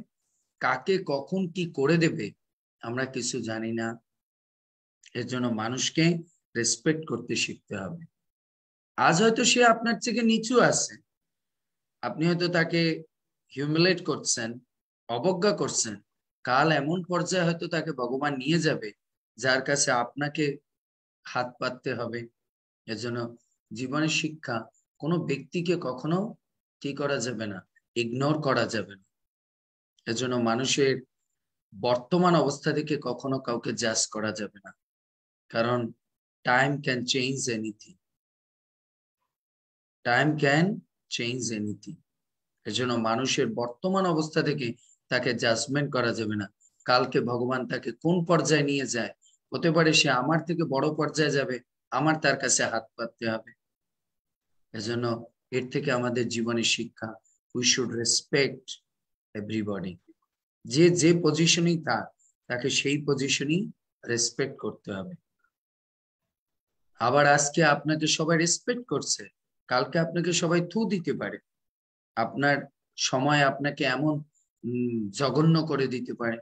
কাকে কখন কি করে দেবে, আমরা কিছু জানি না। এর জন্য মানুষকে রেসপেক্ট করতে শিখতে হবে। আজ হয়তো সে আপনার থেকে নিচু আছে। আপনি হয়তো তাকে হিউমিলেট করছেন, অবজ্ঞা করছেন। কাল এমন পর্যায়ে হয়তো তাকে ভগবান নিয়ে যাবে, যার কাছে আপনাকে হাত পাততে হবে। এজন্য জীবনের শিক্ষা কোনো ব্যক্তিকে কখনো কি করা যাবে না ইগনোর করা যাবে না। এজন্য মানুষের বর্তমান অবস্থা থেকে কখনো কাউকে জাজ করা যাবে না। কারণ time can change anything time can change anything এজন্য মানুষের বর্তমান অবস্থা থেকে তাকে জাজমেন্ট করা যাবে না। কালকে ভগবান তাকে কোন পর্যায়ে নিয়ে যায়? হতে পারে সে আমার থেকে বড় পর্যায়ে যাবে, আমার তার কাছে হাত পাততে হবে। এজন্য এর থেকে আমাদের জীবনের শিক্ষা উই শুড রেসপেক্ট এভরিবডি যে যে পজিশনেই থাক, তাকে সেই পজিশনই রেসপেক্ট করতে হবে। আবার আজকে আপনাকে সবাই রেসপেক্ট করছে। কালকে আপনাকে সবাই থু দিতে পারে। আপনার সময় আপনাকে এমন জঘন্য করে দিতে পারে।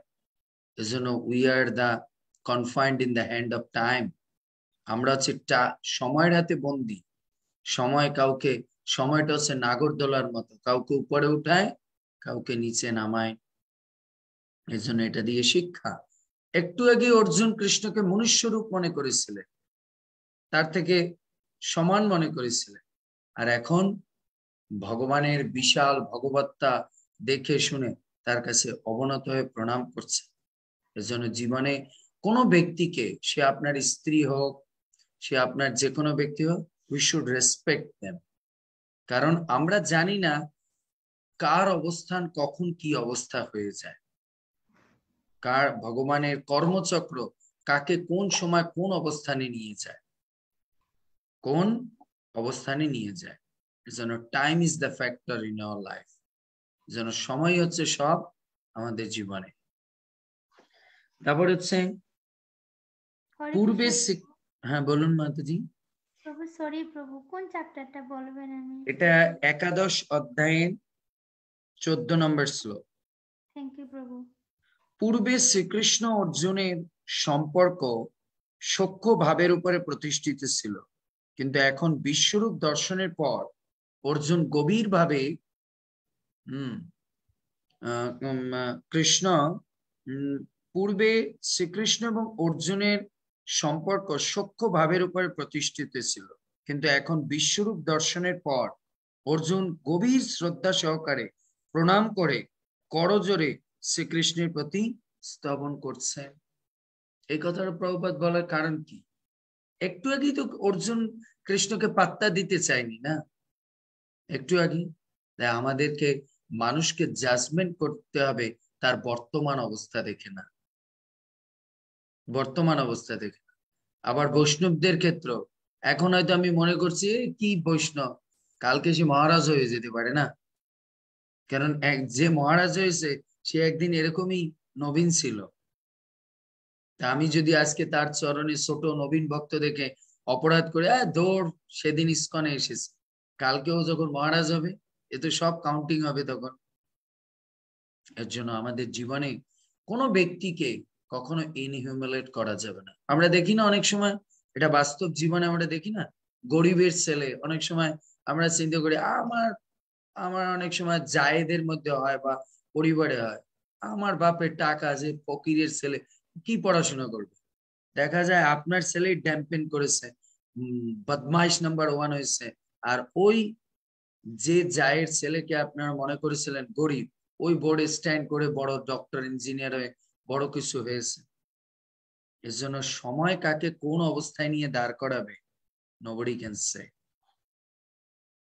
এজন্য we are the confined in the hand of time আমরা হচ্ছে সময়ের হাতে বন্দি। সময় কাউকে, সময়টা হচ্ছে নাগরদোলার মতো। কাউকে উপরে উঠায়, কাউকে নিচে নামায়। এজন্য এটা দিয়ে শিক্ষা। একটু আগে অর্জুন কৃষ্ণকে মনুষ্য রূপ মনে করেছিলেন। তার থেকে সমান মনে করেছিলেন। আর এখন ভগবানের বিশাল ভগবত্তা দেখে শুনে তার কাছে অবনত হয়ে প্রণাম করছে। এজন্য জীবনে কোনো ব্যক্তিকে, সে আপনার স্ত্রী হোক, সে আপনার যে কোনো ব্যক্তি হোক উই শুড রেসপেক্ট দেম কারণ আমরা জানি না কার অবস্থান কখন কি অবস্থা হয়ে যায়। কার ভগবানের কর্মচক্র কাকে কোন সময় কোন অবস্থানে নিয়ে যায়। কোন অবস্থানে নিয়ে যায়? যেন time is the factor in our life যেন সময় হচ্ছে সব আমাদের জীবনে। তারপর হচ্ছে পূর্বে হ্যাঁ বলুন মাতাজি। প্রভু সরি প্রভু কোন চ্যাপ্টারটা বলবেন আমি? এটা একাদশ অধ্যায়ের চোদ্দ নম্বর শ্লোক। থ্যাংক ইউ প্রভু। পূর্বে শ্রীকৃষ্ণ অর্জুনের সম্পর্ক সখ্য ভাবের উপরে প্রতিষ্ঠিত ছিল। কিন্তু এখন বিশ্বরূপ দর্শনের পর অর্জুন গভীরভাবে, হম কৃষ্ণ পূর্বে শ্রীকৃষ্ণ এবং অর্জুনের সম্পর্ক সখ্য ভাবের উপরে প্রতিষ্ঠিত ছিল। কিন্তু এখন বিশ্বরূপ দর্শনের পর অর্জুন গভীর শ্রদ্ধা সহকারে প্রণাম করে করজোরে শ্রীকৃষ্ণের প্রতি স্তবন করছেন। এই কথাটা প্রভুপাত বলার কারণ কি? একটু আগেই তো অর্জুন কৃষ্ণকে পাত্তা দিতে চায়নি না? একটু আগে তাই আমাদেরকে, মানুষকে জাজমেন্ট করতে হবে, তার বর্তমান অবস্থা দেখে না। বর্তমান অবস্থা দেখে না। আবার বৈষ্ণবদের ক্ষেত্র এখন হয়তো আমি মনে করছি কি বৈষ্ণব? কালকে সে মহারাজ হয়ে যেতে পারে না? কারণ এক, যে মহারাজ হয়েছে, সে একদিন এরকমই নবীন ছিল। তা আমি যদি আজকে তার চরণে ছোট নবীন ভক্ত দেখে অপরাধ করে দৌড়, সেদিন ইস্কনে এসেছে। কালকেও যখন মহারাজ হবে, এ তো সব কাউন্টিং হবে তখন। এর জন্য আমাদের জীবনে কোনো ব্যক্তিকে কখনো ইনহিউমিলেট করা যাবে না। আমরা দেখি না অনেক সময়, এটা বাস্তব জীবনে আমরা দেখি না, গরিবের ছেলে অনেক সময় আমরা চিন্তা করি, আমার আমার অনেক সময় জায়েদের মধ্যে হয় বা পরিবারে হয়। আমার বাপের টাকা যে ফকিরের ছেলে কি পড়াশোনা করবে? দেখা যায় আপনার ছেলেই ড্যাম্পেন করেছে বদমাইশ নাম্বার ওয়ান হয়েছে, আর ওই যে জায়ের ছেলেকে আপনারা মনে করেছিলেন গরিব, ওই বোর্ডে স্ট্যান্ড করে বড় ডক্টর ইঞ্জিনিয়ার হয়ে বড় কিছু হয়েছে। এর জন্য সময় কাকে কোন অবস্থায় নিয়ে দাঁড় করাবে? নোবডি ক্যান সে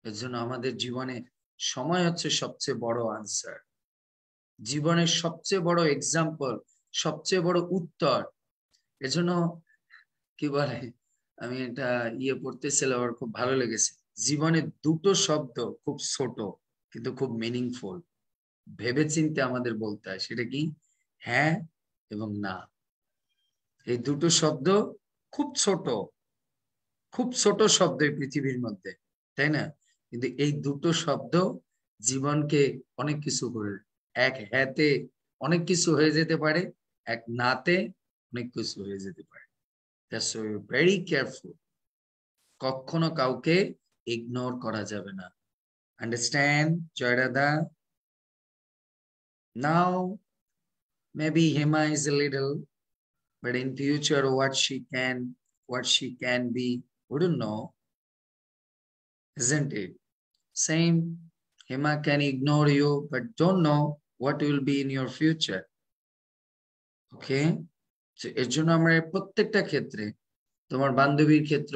এর জন্য আমাদের জীবনে সময় হচ্ছে সবচেয়ে বড় আনসার জীবনের সবচেয়ে বড় এক্সাম্পল সবচেয়ে বড় উত্তর। এজন্য কি বলে, আমি এটা ইয়ে পড়তেছিলাম, আমার খুব ভালো লেগেছে। জীবনে দুটো শব্দ খুব ছোট, কিন্তু খুব মিনিংফুল ভেবে চিনতে আমাদের বলতে হয়, সেটা কি? হ্যাঁ এবং না। এই দুটো শব্দ খুব ছোট খুব ছোট শব্দ এই পৃথিবীর মধ্যে, তাই না? কিন্তু এই দুটো শব্দ জীবনকে অনেক কিছু করে, এক হ্যাতে অনেক কিছু হয়ে যেতে পারে এক নাতে অনেক কিছু হয়ে যেতে পারে ভেরি কেয়ারফুল কখনো কাউকে ইগনোর করা যাবে না understand জয়রাদা now maybe Hema is a little, but in future what she can, what she can be, we don't know, isn't it? Same, Hema can ignore you, but don't know what will be in your future. Okay? এর জন্য আমরা প্রত্যেকটা ক্ষেত্রে, তোমার বান্ধবীর ক্ষেত্র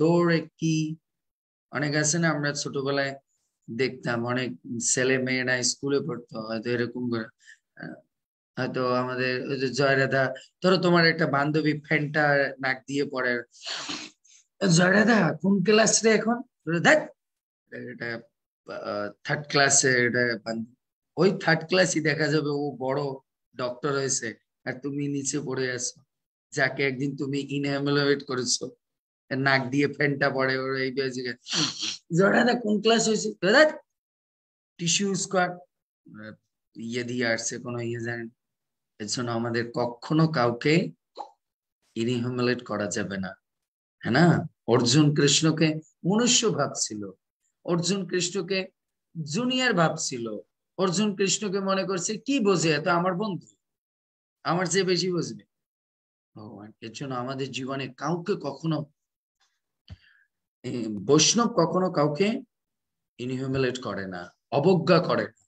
তোর কি? অনেক আছে না, আমরা ছোটবেলায় দেখতাম, অনেক ছেলে মেয়েরা স্কুলে পড়তো, হয়তো এরকম করে হয়তো আমাদের ওই যে জয়রাধা, ধরো তোমার একটা বান্ধবী ফ্যানটা নাক দিয়ে পড়ে। জয়রাধা, কোন ক্লাস রে এখন? দেখ, এটা থার্ড ক্লাসে ওই থার্ড ক্লাসই দেখা যাবে ও বড়। ডক্টর হয়েছে আর তুমি নিচে পড়ে আছো। যাকে একদিন তুমি ইনহেমুলেট করেছ। নাক দিয়ে ফ্যানটা পড়ে, ওর এই জড়ানা কোন ক্লাস হয়েছে? টিস্যু স্কোয়ার ইয়ে দিয়ে আসছে, কোনো ইয়ে জানেন এর জন্য আমাদের কখনো কাউকে ইনহেমুলেট করা যাবে না। হ্যাঁ না? অর্জুন কৃষ্ণকে মনুষ্য ভাবছিল অর্জুন কৃষ্ণকে জুনিয়র ভাবছিল অর্জুন কৃষ্ণকে মনে করছে, কি বোঝে এত আমার বন্ধু? আমার চেয়ে বেশি বুঝবে ভগবান, এর জন্য আমাদের জীবনে কাউকে কখনো বৈষ্ণব কখনো কাউকে ইনহিউমিলেট করে না, অবজ্ঞা করে না।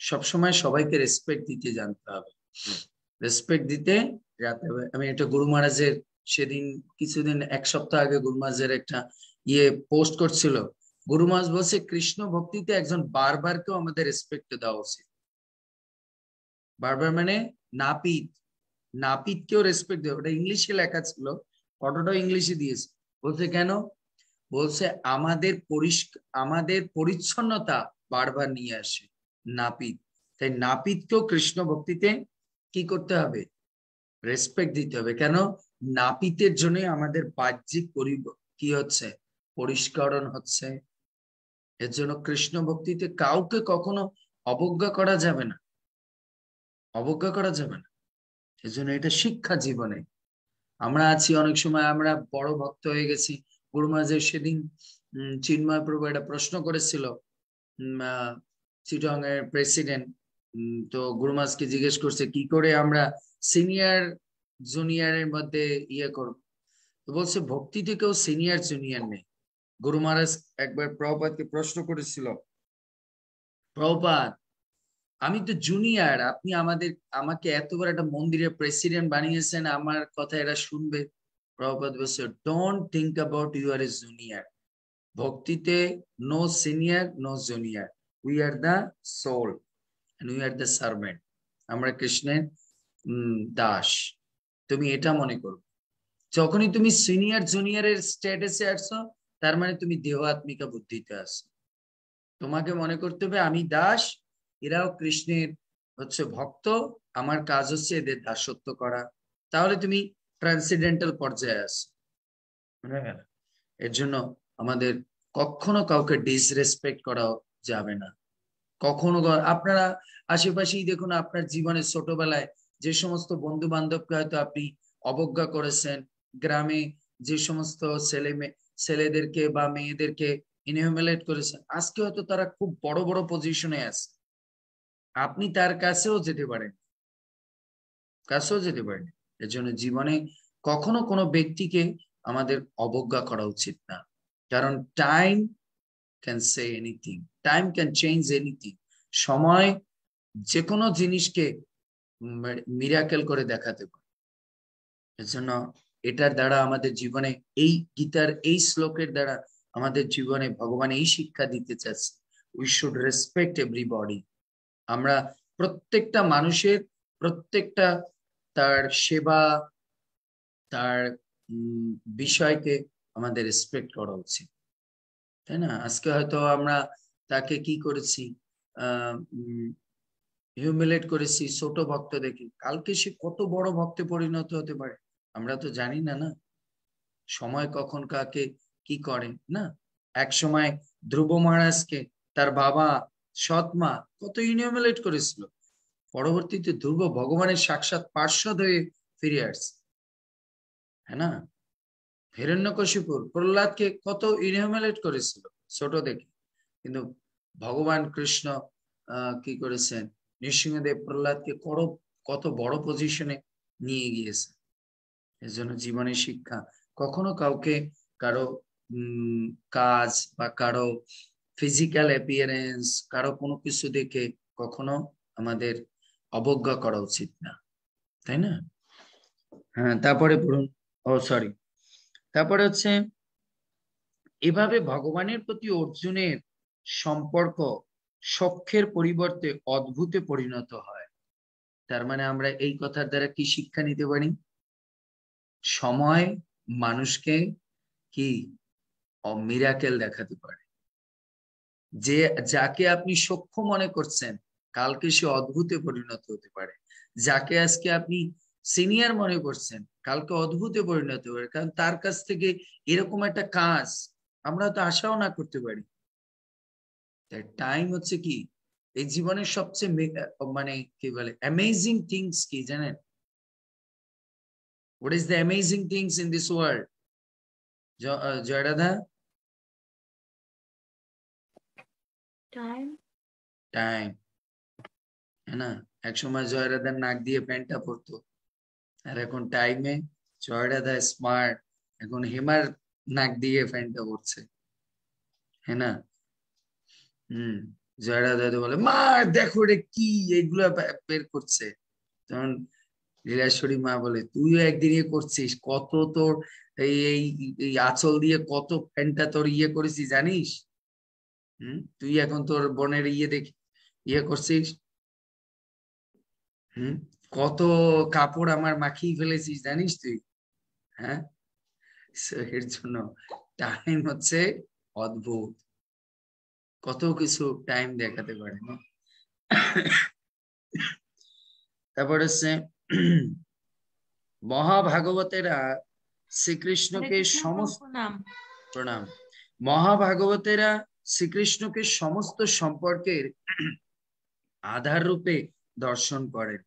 সবসময় সবাইকে রেসপেক্ট দিতে জানতে হবে। রেসপেক্ট দিতে জানতে হবে। আমি এটা গুরু মহারাজের সেদিন, কিছুদিন, এক সপ্তাহ আগে গুরু মহারাজের একটা ইয়ে পোস্ট করছিল গুরু মহারাজ বলছে, কৃষ্ণ ভক্তিতে একজন বারবারকেও আমাদের রেসপেক্ট দেওয়া উচিত। বারবার মানে নাপিত, নাপিতকেও রেসপেক্ট দেওয়া। ওটা ইংলিশে লেখা ছিল ফটোটাও ইংলিশে দিয়েছে। বলছে কেন? বলছে, আমাদের পরিষ্কার আমাদের পরিচ্ছন্নতা বারবার নিয়ে আসে নাপিত। তাই নাপিতকেও কৃষ্ণ ভক্তিতে কি করতে হবে? রেসপেক্ট দিতে হবে। কেন? নাপিতের জন্য আমাদের বাহ্যিক পরি, কি হচ্ছে? পরিষ্করণ হচ্ছে। এর জন্য কৃষ্ণ ভক্তিতে কাউকে কখনো অবজ্ঞা করা যাবে না। অবজ্ঞা করা যাবে না। এজন্য এটা শিক্ষা জীবনে। আমরা আছি অনেক সময় আমরা বড় ভক্ত হয়ে গেছি। গুরুমাজের সেদিন চিন্ময় প্রভু একটা প্রশ্ন করেছিল চিটং এর প্রেসিডেন্ট। তো গুরুমাজকে জিজ্ঞেস করছে, কি করে আমরা সিনিয়র জুনিয়রের মধ্যে ইয়ে করব? তো বলছে, ভক্তিতে কেউ সিনিয়র জুনিয়র নেই। গুরু মহারাজ একবার প্রভুপাতকে প্রশ্ন করেছিল প্রভুপাত আমি তো জুনিয়র আপনি আমাদের, আমাকে এত বড় একটা মন্দিরের প্রেসিডেন্ট বানিয়েছেন, আমার কথা এরা শুনবে। প্রভুপাত বলছে don't think about you are a junior ভক্তিতে no senior no junior we are the soul and we are the servant আমরা কৃষ্ণের দাস। তুমি এটা মনে করো। যখনই তুমি সিনিয়র জুনিয়রের স্ট্যাটাসে আসছো তার মানে তুমি দেহ আত্মিকা বুদ্ধিতে আসো তোমাকে মনে করতে হবে আমি দাস, এরাও কৃষ্ণের হচ্ছে ভক্ত, আমার কাজ হচ্ছে এদের দাসত্ব করা। তাহলে তুমি ট্রান্সিডেন্টাল পর্যায়ে আসো এর জন্য আমাদের কখনো কাউকে ডিসরেসপেক্ট করা যাবে না। কখনো আপনারা আশেপাশেই দেখুন, আপনার জীবনের ছোটবেলায় যে সমস্ত বন্ধু বান্ধবকে হয়তো আপনি অবজ্ঞা করেছেন, গ্রামে যে সমস্ত ছেলে ছেলেদেরকে বা মেয়েদেরকে ইনহিউমিলেট করেছেন আজকে হয়তো তারা খুব বড় বড় পজিশনে আছে। আপনি তার কাছেও যেতে পারেন। কাছেও যেতে পারেন। এর জন্য জীবনে কখনো কোনো ব্যক্তিকে আমাদের অবজ্ঞা করা উচিত না। কারণ time can say anything time can change anything সময় যে কোনো জিনিসকে মিরাকেল করে দেখাতে পারে। এজন্য এটার দ্বারা আমাদের জীবনে, এই গীতার এই শ্লোকের দ্বারা আমাদের জীবনে ভগবান এই শিক্ষা দিতে চাচ্ছে। উই শুড রেসপেক্ট এভরিবডি আমরা প্রত্যেকটা মানুষের প্রত্যেকটা তার সেবা, তার বিষয়কে আমাদের রেসপেক্ট করা উচিত। তাই না? আজকে হয়তো আমরা তাকে কি করেছি? হিউমিলেট করেছি ছোট ভক্ত দেখি কালকে সে কত বড় ভক্তে পরিণত হতে পারে? আমরা তো জানি না না? সময় কখন কাকে কি করে, না? এক সময় ধ্রুব মহারাজকে তার বাবা সৎমা কত ইউনিয়মিলেট করেছিল। পরবর্তীতে ধ্রুব ভগবানের সাক্ষাৎ পার্শ্বদ হয়ে ফিরে আসছে। হ্যাঁ না? হিরণ্যকশিপুর প্রহ্লাদকে কত ইনহিউমিলেট করেছিল ছোট দেখে। কিন্তু ভগবান কৃষ্ণ কি করেছেন? নৃসিংহদেব প্রহ্লাদকে কত কত বড় পজিশনে নিয়ে গিয়েছে এর জন্য জীবনের শিক্ষা। কখনো কাউকে কারও কাজ বা কারও ফিজিক্যাল অ্যাপিয়ারেন্স কারও কোনো কিছু দেখে কখনো আমাদের অবজ্ঞা করা উচিত না। তাই না? হ্যাঁ তারপরে পড়ুন। ও সরি তারপরে হচ্ছে, এভাবে ভগবানের প্রতি অর্জুনের সম্পর্ক সক্ষের পরিবর্তে অদ্ভুতে পরিণত হয়। তার মানে আমরা এই কথার দ্বারা কি শিক্ষা নিতে পারি? সময় মানুষকে কি? মিরাকেল দেখাতে পারে। যে, যাকে আপনি সক্ষম মনে করছেন, কালকে সে অদ্ভুতে পরিণত হতে পারে। যাকে আজকে আপনি সিনিয়র মনে করছেন, কালকে অদ্ভুতে পরিণত হতে পারে। কারণ তার কাছ থেকে এরকম একটা কাজ আমরা তো আশাও না করতে পারি। টাইম হচ্ছে কি? এই জীবনের সবচেয়ে মানে কি বলে অ্যামেজিং থিংস কি জানেন? What is the amazing things in this world Joyradha time time হ্যাঁ না এক সময় জয়রাধার নাক দিয়ে প্যান্টটা পরতো আর এখন টাইমে জয়রাধা স্মার্ট এখন হেমার নাক দিয়ে প্যান্টটা পরছে হ্যাঁ না হম জয়রাধা বলে মা দেখো রে কি এগুলো বের করছে তখন লীলাশ্বরী মা বলে, তুইও একদিন ইয়ে করছিস, কত তোর এই এই আঁচল দিয়ে কত প্যান্টটা তোর ইয়ে করেছিস জানিস? হম? তুই এখন তোর বোনের ইয়ে দেখি ইয়ে করছিস? হম? কত কাপড় আমার মাখিয়ে ফেলেছিস জানিস তুই? হ্যাঁ? এর জন্য টাইম হচ্ছে অদ্ভুত। কত কিছু টাইম দেখাতে পারে, না? তারপর হচ্ছে (clears throat) মহাভাগবতেরা শ্রীকৃষ্ণকে সমস্ত প্রণাম? মহাভাগবতেরা শ্রীকৃষ্ণকে সমস্ত সম্পর্কের আধার রূপে দর্শন করেন।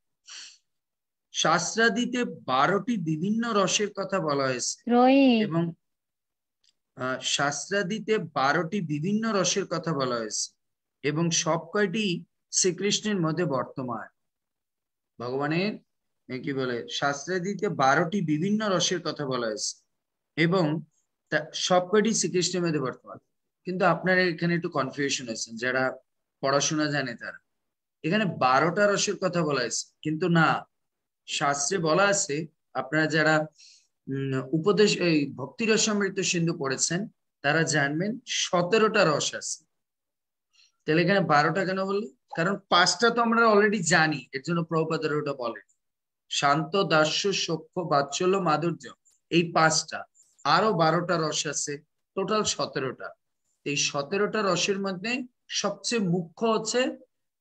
শাস্ত্রাদিতে বারোটি বিভিন্ন রসের কথা বলা হয়েছে। এবং শাস্ত্রাদিতে বারোটি বিভিন্ন রসের কথা বলা হয়েছে। এবং সব কয়টি শ্রীকৃষ্ণের মধ্যে বর্তমান। ভগবানের কি বলে? শাস্ত্রাদিতে বারোটি বিভিন্ন রসের কথা বলা হয়েছে। এবং সবকটি শ্রীকৃষ্ণের মধ্যে বর্তমান। কিন্তু আপনারা এখানে একটু কনফিউশন হয়েছেন যারা পড়াশোনা জানে তারা। এখানে বারোটা রসের কথা বলা হয়েছে, কিন্তু না, শাস্ত্রে বলা আছে, আপনারা যারা উপদেশ, এই ভক্তি রসামৃত সিন্ধু পড়েছেন, তারা জানবেন সতেরোটা রস আছে। তাহলে এখানে বারোটা কেন বলল? কারণ পাঁচটা তো আমরা অলরেডি জানি, এর জন্য প্রভুপাদের ওটা বলেন। শান্ত, দাস্য সক্ষ বাৎসল্য, মাধুর্য, এই পাঁচটা। আরও বারোটা রস আছে টোটাল সতেরোটা। এই সতেরোটা রসের মধ্যে সবচেয়ে মুখ্য হচ্ছে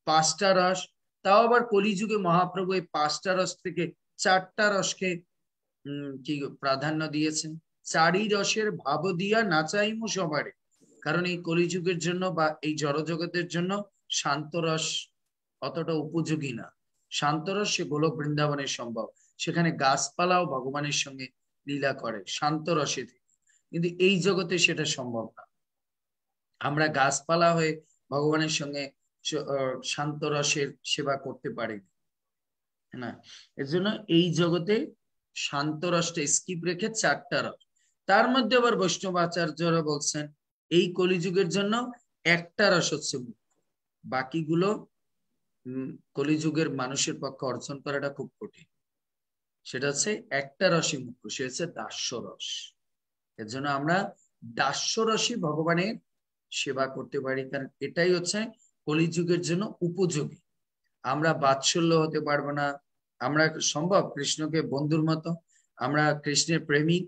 পাঁচটা রস। তাও আবার কলিযুগে মহাপ্রভু এই পাঁচটা রস থেকে চারটা রসকে কি প্রাধান্য দিয়েছেন? চারি রসের ভাব দিয়া নাচাইমু সবারে। কারণ এই কলিযুগের জন্য বা এই জড়জগতের জন্য শান্ত রস অতটা উপযোগী না। শান্ত রস সে গোলক বৃন্দাবনে সম্ভব। সেখানে গাছপালাও ভগবানের সঙ্গে লীলা করে শান্ত রসে কিন্তু এই জগতে সেটা সম্ভব না। আমরা গাছপালা হয়ে ভগবানের সঙ্গে শান্ত রসের সেবা করতে পারি। না? এর জন্য এই জগতে শান্ত রসটা স্কিপ রেখে চারটা রস তার মধ্যে আবার বৈষ্ণব আচার্যরা বলছেন, এই কলিযুগের জন্য একটা রস হচ্ছে বাকিগুলো কলিযুগের মানুষের পক্ষে অর্জন করাটা খুব কঠিন। সেটা হচ্ছে একটা রসই মুখ্য, সে হচ্ছে দাস্য রস এর জন্য আমরা দাস্য রসই ভগবানের সেবা করতে পারি, কারণ এটাই হচ্ছে কলিযুগের জন্য উপযোগী। আমরা বাৎসল্য হতে পারব না। আমরা সম্ভব কৃষ্ণকে বন্ধুর মতো, আমরা কৃষ্ণের প্রেমিক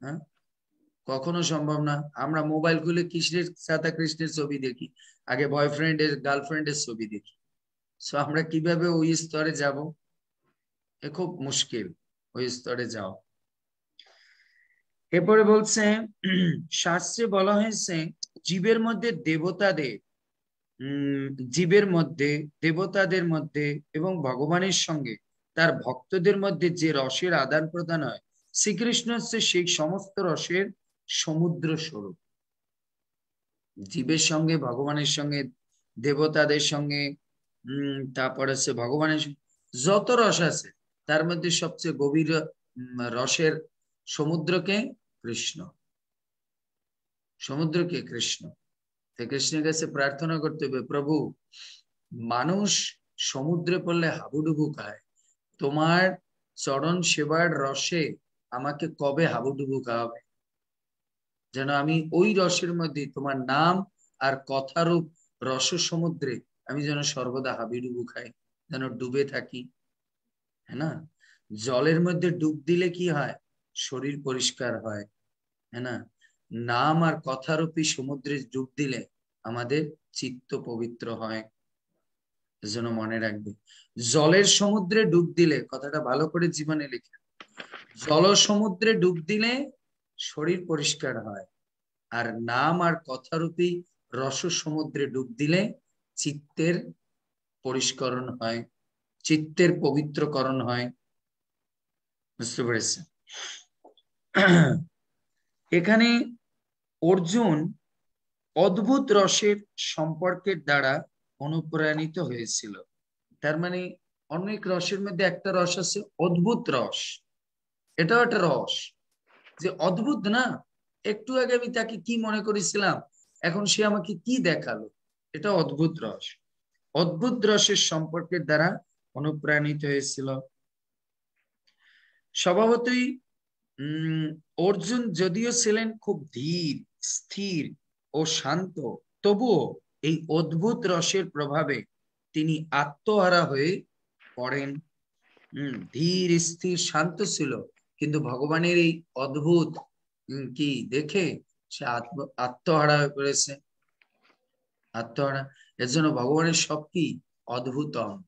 হ্যাঁ? কখনো সম্ভব না। আমরা মোবাইল খুলে কৃষ্ণের সাথে কৃষ্ণের ছবি দেখি, আগে বয়ফ্রেন্ড এর গার্লফ্রেন্ড এর ছবি দেখি। সো আমরা কীভাবে ওই স্তরে যাব? এ খুব মুশকিল, ওই স্তরে যাও এরপরে বলছে, শাস্ত্রে বলা হয়েছে, জীবের মধ্যে দেবতাদের জীবের মধ্যে, দেবতাদের মধ্যে এবং ভগবানের সঙ্গে, তার ভক্তদের মধ্যে যে রসের আদান প্রদান হয়, শ্রীকৃষ্ণ হচ্ছে সেই সমস্ত রসের সমুদ্র স্বরূপ। জীবের সঙ্গে, ভগবানের সঙ্গে, দেবতাদের সঙ্গে উম, তারপর হচ্ছে ভগবানের যত রস আছে, তার মধ্যে সবচেয়ে গভীর রসের সমুদ্রকে কৃষ্ণ। সমুদ্রকে কৃষ্ণ। কৃষ্ণের কাছে প্রার্থনা করতে হবে, প্রভু, মানুষ সমুদ্রে পড়লে হাবুডুবু খায়। তোমার চরণ সেবার রসে আমাকে কবে হাবুডুবু খাওয়াবে? যেন আমি ওই রসের মধ্যে তোমার নাম আর কথারূপ রস সমুদ্রে আমি যেন সর্বদা হাবিডুবু খাই, যেন ডুবে থাকি হ্যাঁ না? জলের মধ্যে ডুব দিলে কি হয়? শরীর পরিষ্কার হয় হ্যাঁ না? নাম আর কথারূপী সমুদ্রে ডুব দিলে আমাদের চিত্ত পবিত্র হয় এজন্য মনে রাখবে। জলের সমুদ্রে ডুব দিলে, কথাটা ভালো করে জীবনে লিখে জল সমুদ্রে ডুব দিলে শরীর পরিষ্কার হয়, আর নাম আর কথারূপী রস সমুদ্রে ডুব দিলে চিত্তের পরিষ্করণ হয়, চিত্তের পবিত্রকরণ হয়। বুঝতে পেরেছেন? এখানে অর্জুন অদ্ভুত রসের সম্পর্কের দ্বারা অনুপ্রাণিত হয়েছিল। তার মানে অনেক রসের মধ্যে একটা রস আছে, অদ্ভুত রস। এটাও একটা রস। যে অদ্ভুত না, একটু আগে আমি তাকে কি মনে করেছিলাম, এখন সে আমাকে কি দেখাল? এটা অদ্ভুত রস। অদ্ভুত রসের সম্পর্কের দ্বারা অনুপ্রাণিত হয়েছিল। স্বভাবতই অর্জুন যদিও ছিলেন খুব ধীর, স্থির ও শান্ত, তবুও এই অদ্ভুত রসের প্রভাবে তিনি আত্মহারা হয়ে পড়েন। ধীর, স্থির, শান্ত ছিল, কিন্তু ভগবানের এই অদ্ভুত কি দেখে সে আত্ম, আত্মহারা হয়ে পড়েছে। আত্মহারা এর জন্য ভগবানের সব কি? অদ্ভুতম।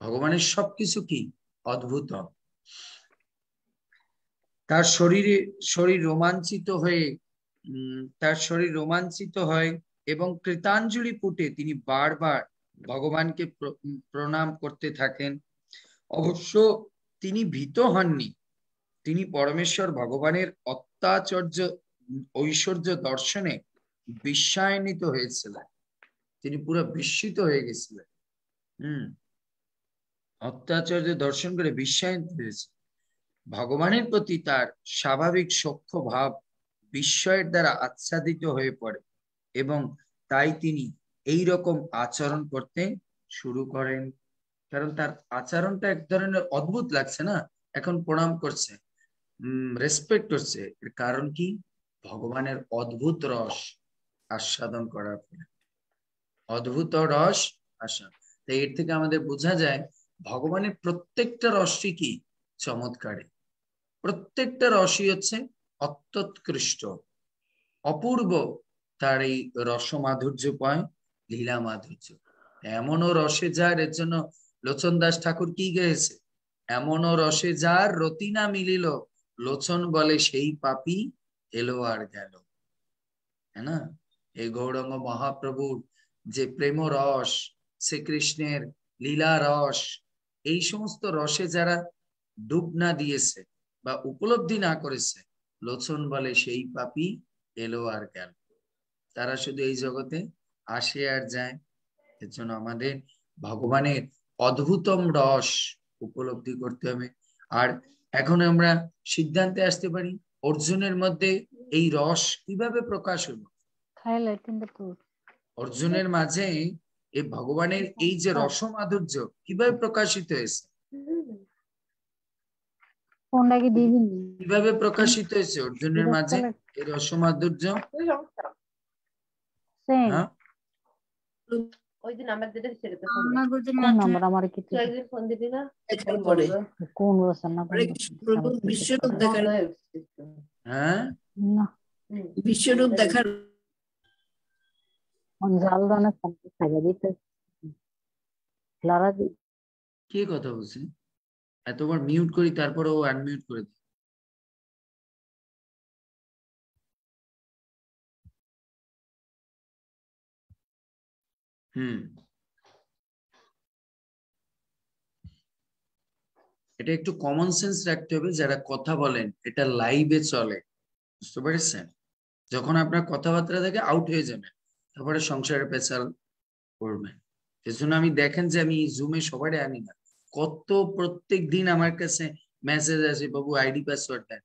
ভগবানের সবকিছু কি? অদ্ভুতম। তার শরীরে, শরীর রোমাঞ্চিত হয়ে তার শরীর রোমাঞ্চিত হয় এবং কৃতাঞ্জলি পুটে তিনি বারবার ভগবানকে প্রণাম করতে থাকেন। অবশ্য তিনি ভীত হননি। তিনি পরমেশ্বর ভগবানের অত্যাচর্য, ঐশ্বর্য দর্শনে বিশ্বায়নিত হয়েছিলেন। তিনি পুরো বিস্মিত হয়ে গেছিলেন। হম। অত্যাচার্য দর্শন করে বিশ্বায়িত হয়েছে ভগবানের প্রতি তার স্বাভাবিক সখ্য ভাব বিস্ময়ের দ্বারা আচ্ছাদিত হয়ে পড়ে এবং তাই তিনি এই রকম আচরণ করতে শুরু করেন। কারণ তার আচরণটা এক ধরনের অদ্ভুত লাগছে না? এখন প্রণাম করছে। রেসপেক্ট করছে। এর কারণ কি? ভগবানের অদ্ভুত রস। আস্বাদন করার পরে। অদ্ভুত রস আস্বাদ তাই এর থেকে আমাদের বোঝা যায়, ভগবানের প্রত্যেকটা রসই কি? চমৎকারী প্রত্যেকটা রসই হচ্ছে অত্যৎকৃষ্ট। অপূর্ব তার এই রস মাধুর্য পায় লীলা মাধুর্য এমনও রসে যার, এর জন্য লোচন দাস ঠাকুর কি গেয়েছে? এমনও রসে যার রতিনা মিলিল, লোচন বলে সেই পাপি এলো আর গেল। হ্যাঁ এই গৌরঙ্গ মহাপ্রভুর যে প্রেম রস, শ্রীকৃষ্ণের লীলা রস, এই সমস্ত রসে যারা ডুব না দিয়েছে বা উপলব্ধি না করেছে, লোচন বলে সেই পাপি এলো আর গেল। তারা শুধু এই জগতে আসে আর যায়। এর জন্য আমাদের ভগবানের অদ্ভুতম রস উপলব্ধি করতে হবে। আর এখন আমরা সিদ্ধান্তে আসতে পারি, অর্জুনের মধ্যে এই রস কীভাবে প্রকাশ হলো? অর্জুনের মাঝে এই ভগবানের এই যে রস মাধুর্য কীভাবে প্রকাশিত হয়েছে? কীভাবে প্রকাশিত হয়েছে অর্জুনের মাঝে এই রস মাধুর্য হ্যাঁ? না বিশ্বরূপ দেখার খাইয়া দিতে ক্লারা দি কে কথা বলছে? এতবার মিউট করি, তারপরে ও আনমিউট করে দিই হুম। এটা একটু কমন সেন্স রাখতে হবে, যারা কথা বলেন, এটা লাইভে চলে। বুঝতে পেরেছেন? যখন আপনার কথাবার্তা থেকে আউট হয়ে যাবে। তারপরে সংসারে পেশাল করবেন এজন্য আমি দেখেন যে আমি জুমে সবাই আনি না। কত প্রত্যেক দিন আমার কাছে মেসেজ আসে, বাবু আইডি পাসওয়ার্ড দেন।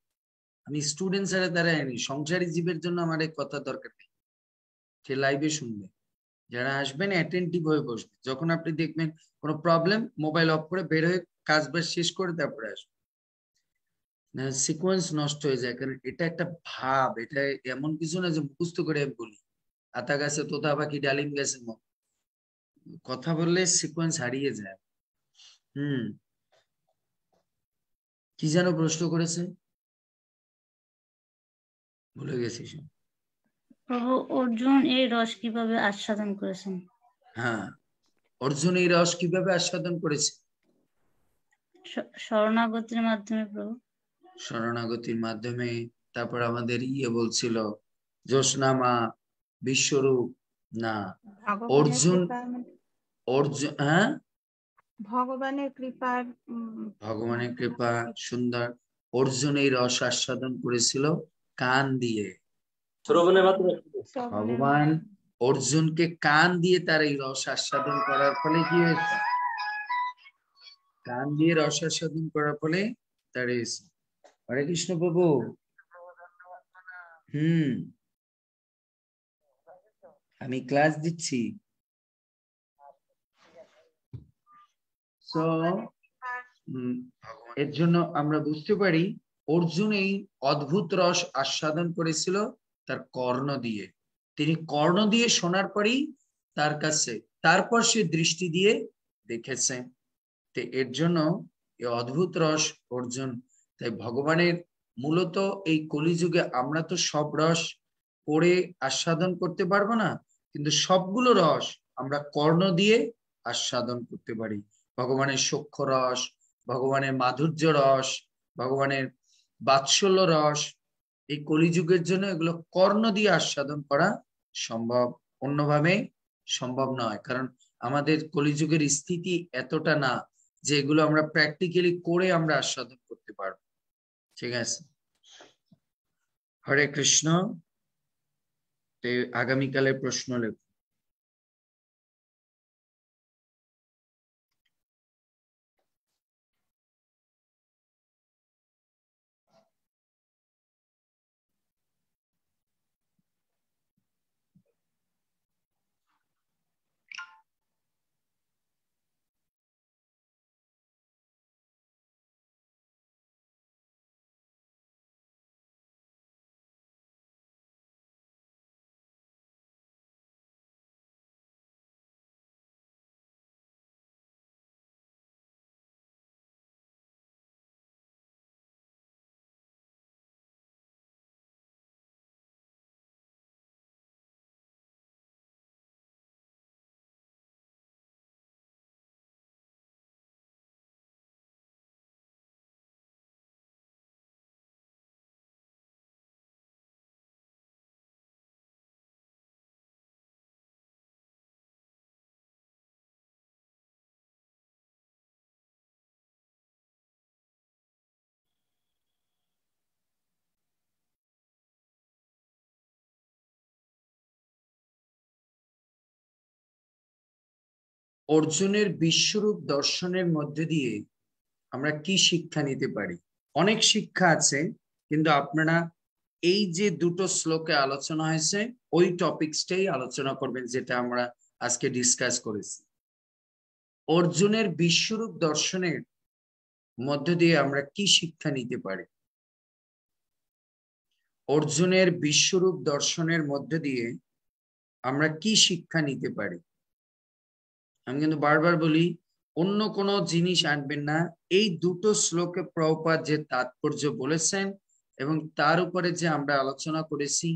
আমি স্টুডেন্ট ছাড়া তারা আনি। সংসারী জীবের জন্য আমার এক কথা দরকার নেই। সে লাইভে শুনবে। যারা আসবেন অ্যাটেন্টিভ হয়ে বসবে। যখন আপনি দেখবেন কোনো প্রবলেম মোবাইল অফ করে বের হয়ে কাজ বাজ শেষ করে তারপরে আসবে সিকোয়েন্স নষ্ট হয়ে যায়। কারণ এটা একটা ভাব। এটা এমন কিছু না যে মুখস্থ করে আমি বলি। আতা গাছে তোতা পাখি ডালিম গাছে কথা বললে সিকোয়েন্স হারিয়ে যায়। হুম। কি যেন প্রশ্ন করেছে? ভুলে গেছি প্রভু অর্জুন এই রস কীভাবে আস্বাদন করেছেন? হ্যাঁ। অর্জুন এই রস কীভাবে আস্বাদন করেছে? শরণাগতির মাধ্যমে প্রভু। শরণাগতির মাধ্যমে। তারপর আমাদের ইয়ে বলছিল জোসনামা বিশ্বরূপ না। অর্জুন মানে অর্জুন হ্যাঁ? ভগবানের কৃপার ভগবানের কৃপা সুন্দর। অর্জুন এই রস আস্বাদন করেছিল কান দিয়ে। ভগবান অর্জুনকে কান দিয়ে তার এই রস আস্বাদন করার ফলে কি হয়েছে? কান দিয়ে রস আস্বাদন করার ফলে তার হয়েছে হরে কৃষ্ণ প্রভু। হুম। আমি ক্লাস দিচ্ছি এর জন্য আমরা বুঝতে পারি, অর্জুন এই অদ্ভুত রস আস্বাদন করেছিল তার কর্ণ দিয়ে। তিনি কর্ণ দিয়ে শোনার পরেই তার কাছে, তারপর সে দৃষ্টি দিয়ে দেখেছে। এর জন্য এই অদ্ভুত রস অর্জুন, তাই ভগবানের মূলত এই কলিযুগে আমরা তো সব রস পড়ে আস্বাদন করতে পারব না কিন্তু সবগুলো রস আমরা কর্ণ দিয়ে আস্বাদন করতে পারি। ভগবানের সূক্ষ্ম রস, ভগবানের মাধুর্য রস, ভগবানের বাৎসল্য রস, এই কলিযুগের জন্য এগুলো কর্ণ দিয়ে আস্বাদন করা সম্ভব। অন্যভাবে সম্ভব নয়, কারণ আমাদের কলিযুগের স্থিতি এতটা না যে এগুলো আমরা প্র্যাকটিক্যালি করে আমরা আস্বাদন করতে পারব। ঠিক আছে? হরে কৃষ্ণ। আগামীকালের প্রশ্ন লেখ। অর্জুনের বিশ্বরূপ দর্শনের মধ্যে দিয়ে আমরা কি শিক্ষা নিতে পারি? অনেক শিক্ষা আছে, কিন্তু আপনারা এই যে দুটো শ্লোকে আলোচনা হয়েছে, ওই টপিকসটাই আলোচনা করবেন যেটা আমরা আজকে ডিসকাস করেছি। অর্জুনের বিশ্বরূপ দর্শনের মধ্য দিয়ে আমরা কি শিক্ষা নিতে পারি? অর্জুনের বিশ্বরূপ দর্শনের মধ্য দিয়ে আমরা কি শিক্ষা নিতে পারি? আমি কিন্তু বারবার বলি, অন্য কোনো জিনিস আনবেন না। এই দুটো শ্লোকে প্রপাত যে তাৎপর্য বলেছেন এবং তার উপরে যে আমরা আলোচনা করেছি,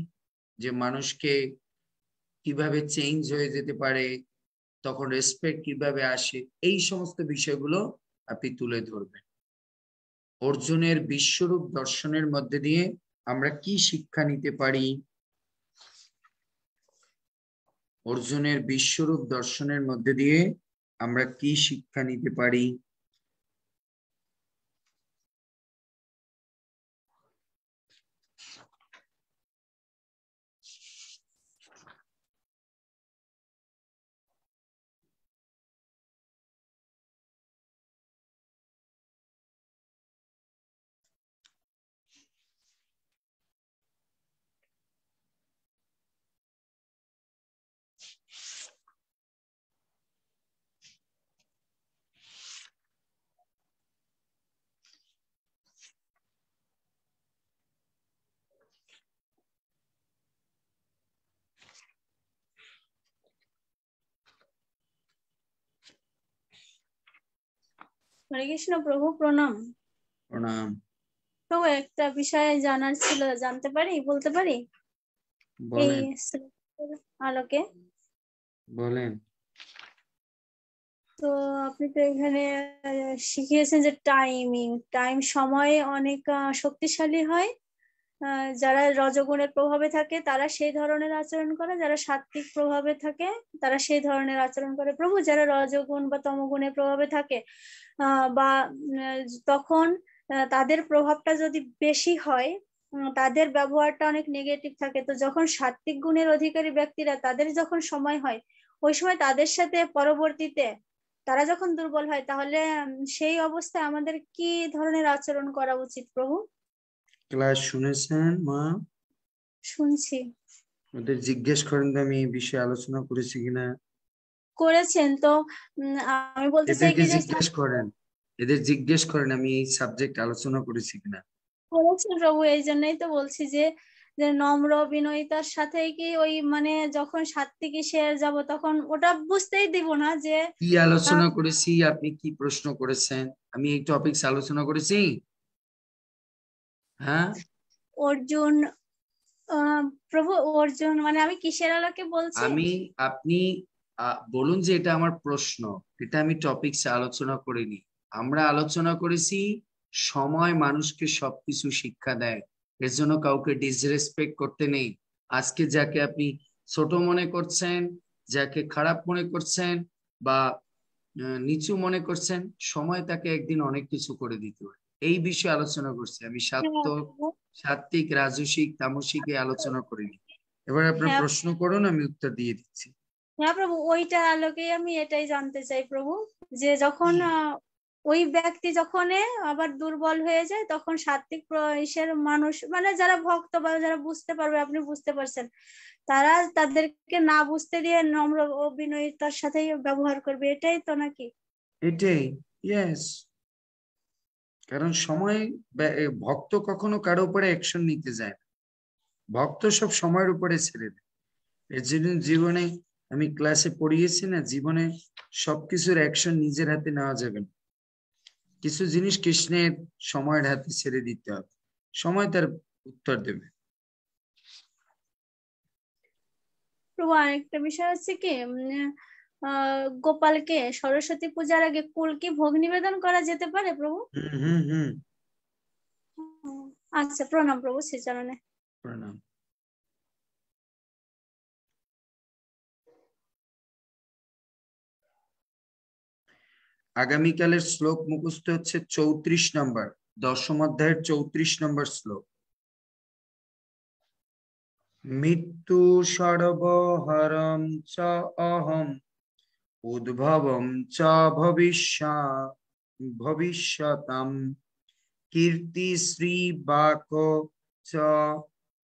যে মানুষকে কীভাবে চেঞ্জ হয়ে যেতে পারে, তখন রেসপেক্ট কীভাবে আসে, এই সমস্ত বিষয়গুলো আপনি তুলে ধরবেন। অর্জুনের বিশ্বরূপ দর্শনের মধ্যে দিয়ে আমরা কি শিক্ষা নিতে পারি? অর্জুনের বিশ্বরূপ দর্শনের মধ্যে দিয়ে আমরা কি শিক্ষা নিতে পারি? হরে কৃষ্ণ প্রভু প্রণাম? প্রণাম। প্রভু একটা বিষয়ে জানার ছিল জানতে পারি? বলতে পারি? এই আলোকে। বলেন। তো আপনি তো এখানে শিখিয়েছেন যে টাইমিং টাইম সময়ে অনেক শক্তিশালী হয়। আহ, যারা রজগুণের প্রভাবে থাকে তারা সেই ধরনের আচরণ করে। যারা সাত্বিক প্রভাবে থাকে তারা সেই ধরনের আচরণ করে। প্রভু যারা রজগুণ বা তমগুণের প্রভাবে থাকে বা তখন তাদের প্রভাবটা যদি বেশি হয় তাদের ব্যবহারটা অনেক নেগেটিভ থাকে। তো যখন সাত্বিক গুণের অধিকারী ব্যক্তিরা তাদের যখন সময় হয় ওই সময় তাদের সাথে পরবর্তীতে তারা যখন দুর্বল হয় তাহলে সেই অবস্থায় আমাদের কি ধরনের আচরণ করা উচিত প্রভু? ক্লাস শুনেছেন মা? শুনছি। ওদের জিজ্ঞেস করেন আমি এই বিষয়ে আলোচনা করেছি কিনা। করেছেন তো আমি বলতে চাই কি যে জিজ্ঞেস করেন এদের জিজ্ঞেস করেন আমি এই সাবজেক্ট আলোচনা করেছি কিনা। করেছেন প্রভু এই জন্যই তো বলছি যে যে নম্র বিনয়িতার সাথে কি ওই মানে যখন সাত্বিকী শেয়ার যাব তখন ওটা বুঝতেই দিব না যে কি আলোচনা করেছি আপনি কি প্রশ্ন করেছেন? আমি এই টপিকস আলোচনা করেছি? হ্যাঁ? অর্জুন প্রভু অর্জুন মানে আমি কিসের আলোকে বলছি? আমি আপনি বলুন যে এটা আমার প্রশ্ন। এটা আমি টপিকস আলোচনা করিনি। আমরা আলোচনা করেছি সময় মানুষকে সবকিছু শিক্ষা দেয়। এর জন্য কাউকে ডিসরেসপেক্ট করতে নেই। আজকে যাকে আপনি ছোট মনে করছেন যাকে খারাপ মনে করছেন বা নিচু মনে করছেন সময় তাকে একদিন অনেক কিছু করে দিতে পারে। এই বিষয়ে আলোচনা করছি। আমি সাত্ত্বিক সাত্ত্বিক রাজসিক তামসিক আলোচনা করিনি। এবার আপনার হ্যাঁ। প্রশ্ন করুন আমি উত্তর দিয়ে দিচ্ছি। হ্যাঁ প্রভু ওইটা আলোকেই আমি এটাই জানতে চাই প্রভু যে যখন ওই ব্যক্তি যখন আবার দুর্বল হয়ে যায় তখন সাত্বিক ইসের মানুষ মানে যারা ভক্ত বা যারা বুঝতে পারবে আপনি বুঝতে পারছেন তারা তাদেরকে না বুঝতে দিয়ে নম্র ও বিনয়িতার সাথেই ব্যবহার করবে এটাই তো নাকি? এটাই ইয়েস কারণ সময় ভক্ত কখনো কারও উপরে অ্যাকশন নিতে যায় না। ভক্ত সব সময়ের উপরে ছেড়ে দেয়। এর জীবনে আমি ক্লাসে পড়িয়েছি না জীবনে সবকিছুর অ্যাকশন নিজের হাতে নেওয়া যাবে না। কিছু জিনিস কৃষ্ণের সময়ের হাতে ছেড়ে দিতে হবে। সময় তার উত্তর দেবে। প্রভু আরেকটা বিষয় হচ্ছে কি গোপালকে সরস্বতী পূজার আগে কুল কি ভোগ নিবেদন করা যেতে পারে প্রভু? হুম হুম হুম। আচ্ছা প্রণাম প্রভু শ্রীচরণে প্রণাম। আগামীকালের শ্লোক মুখস্থ হচ্ছে চৌত্রিশ নম্বর, দশম অধ্যায়ের চৌত্রিশ নম্বর শ্লোক। মৃত্যু সর্বহরম চ অহম, উদ্ভবম চ ভবিষ্যা, ভবিষ্যতাম, কীর্তি শ্রী বাক চ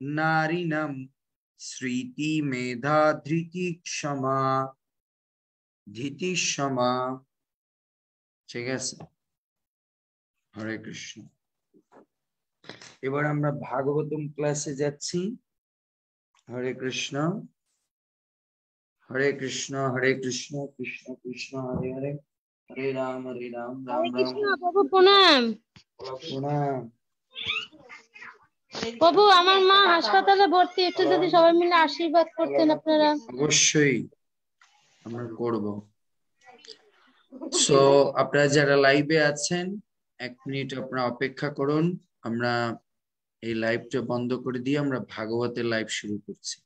নারীণম, স্মৃতি মেধা ধৃতি ক্ষমা ধৃতি ক্ষমা। ঠিক আছে? হরে কৃষ্ণ। এবার আমরা ভাগবতম ক্লাসে যাচ্ছি। হরে কৃষ্ণ। হরে কৃষ্ণ হরে কৃষ্ণ কৃষ্ণ কৃষ্ণ হরে হরে। হরে রাম হরে রাম রাম রাম। প্রণাম। প্রণাম। প্রভু আমার মা হাসপাতালে ভর্তি। একটু যদি সবাই মিলে আশীর্বাদ করতেন আপনারা। অবশ্যই। আমরা করব। সো আপনারা যারা লাইভে আছেন, এক মিনিট আপনারা অপেক্ষা করুন। আমরা এই লাইভটা বন্ধ করে দিয়ে আমরা ভাগবতের লাইভ শুরু করছি।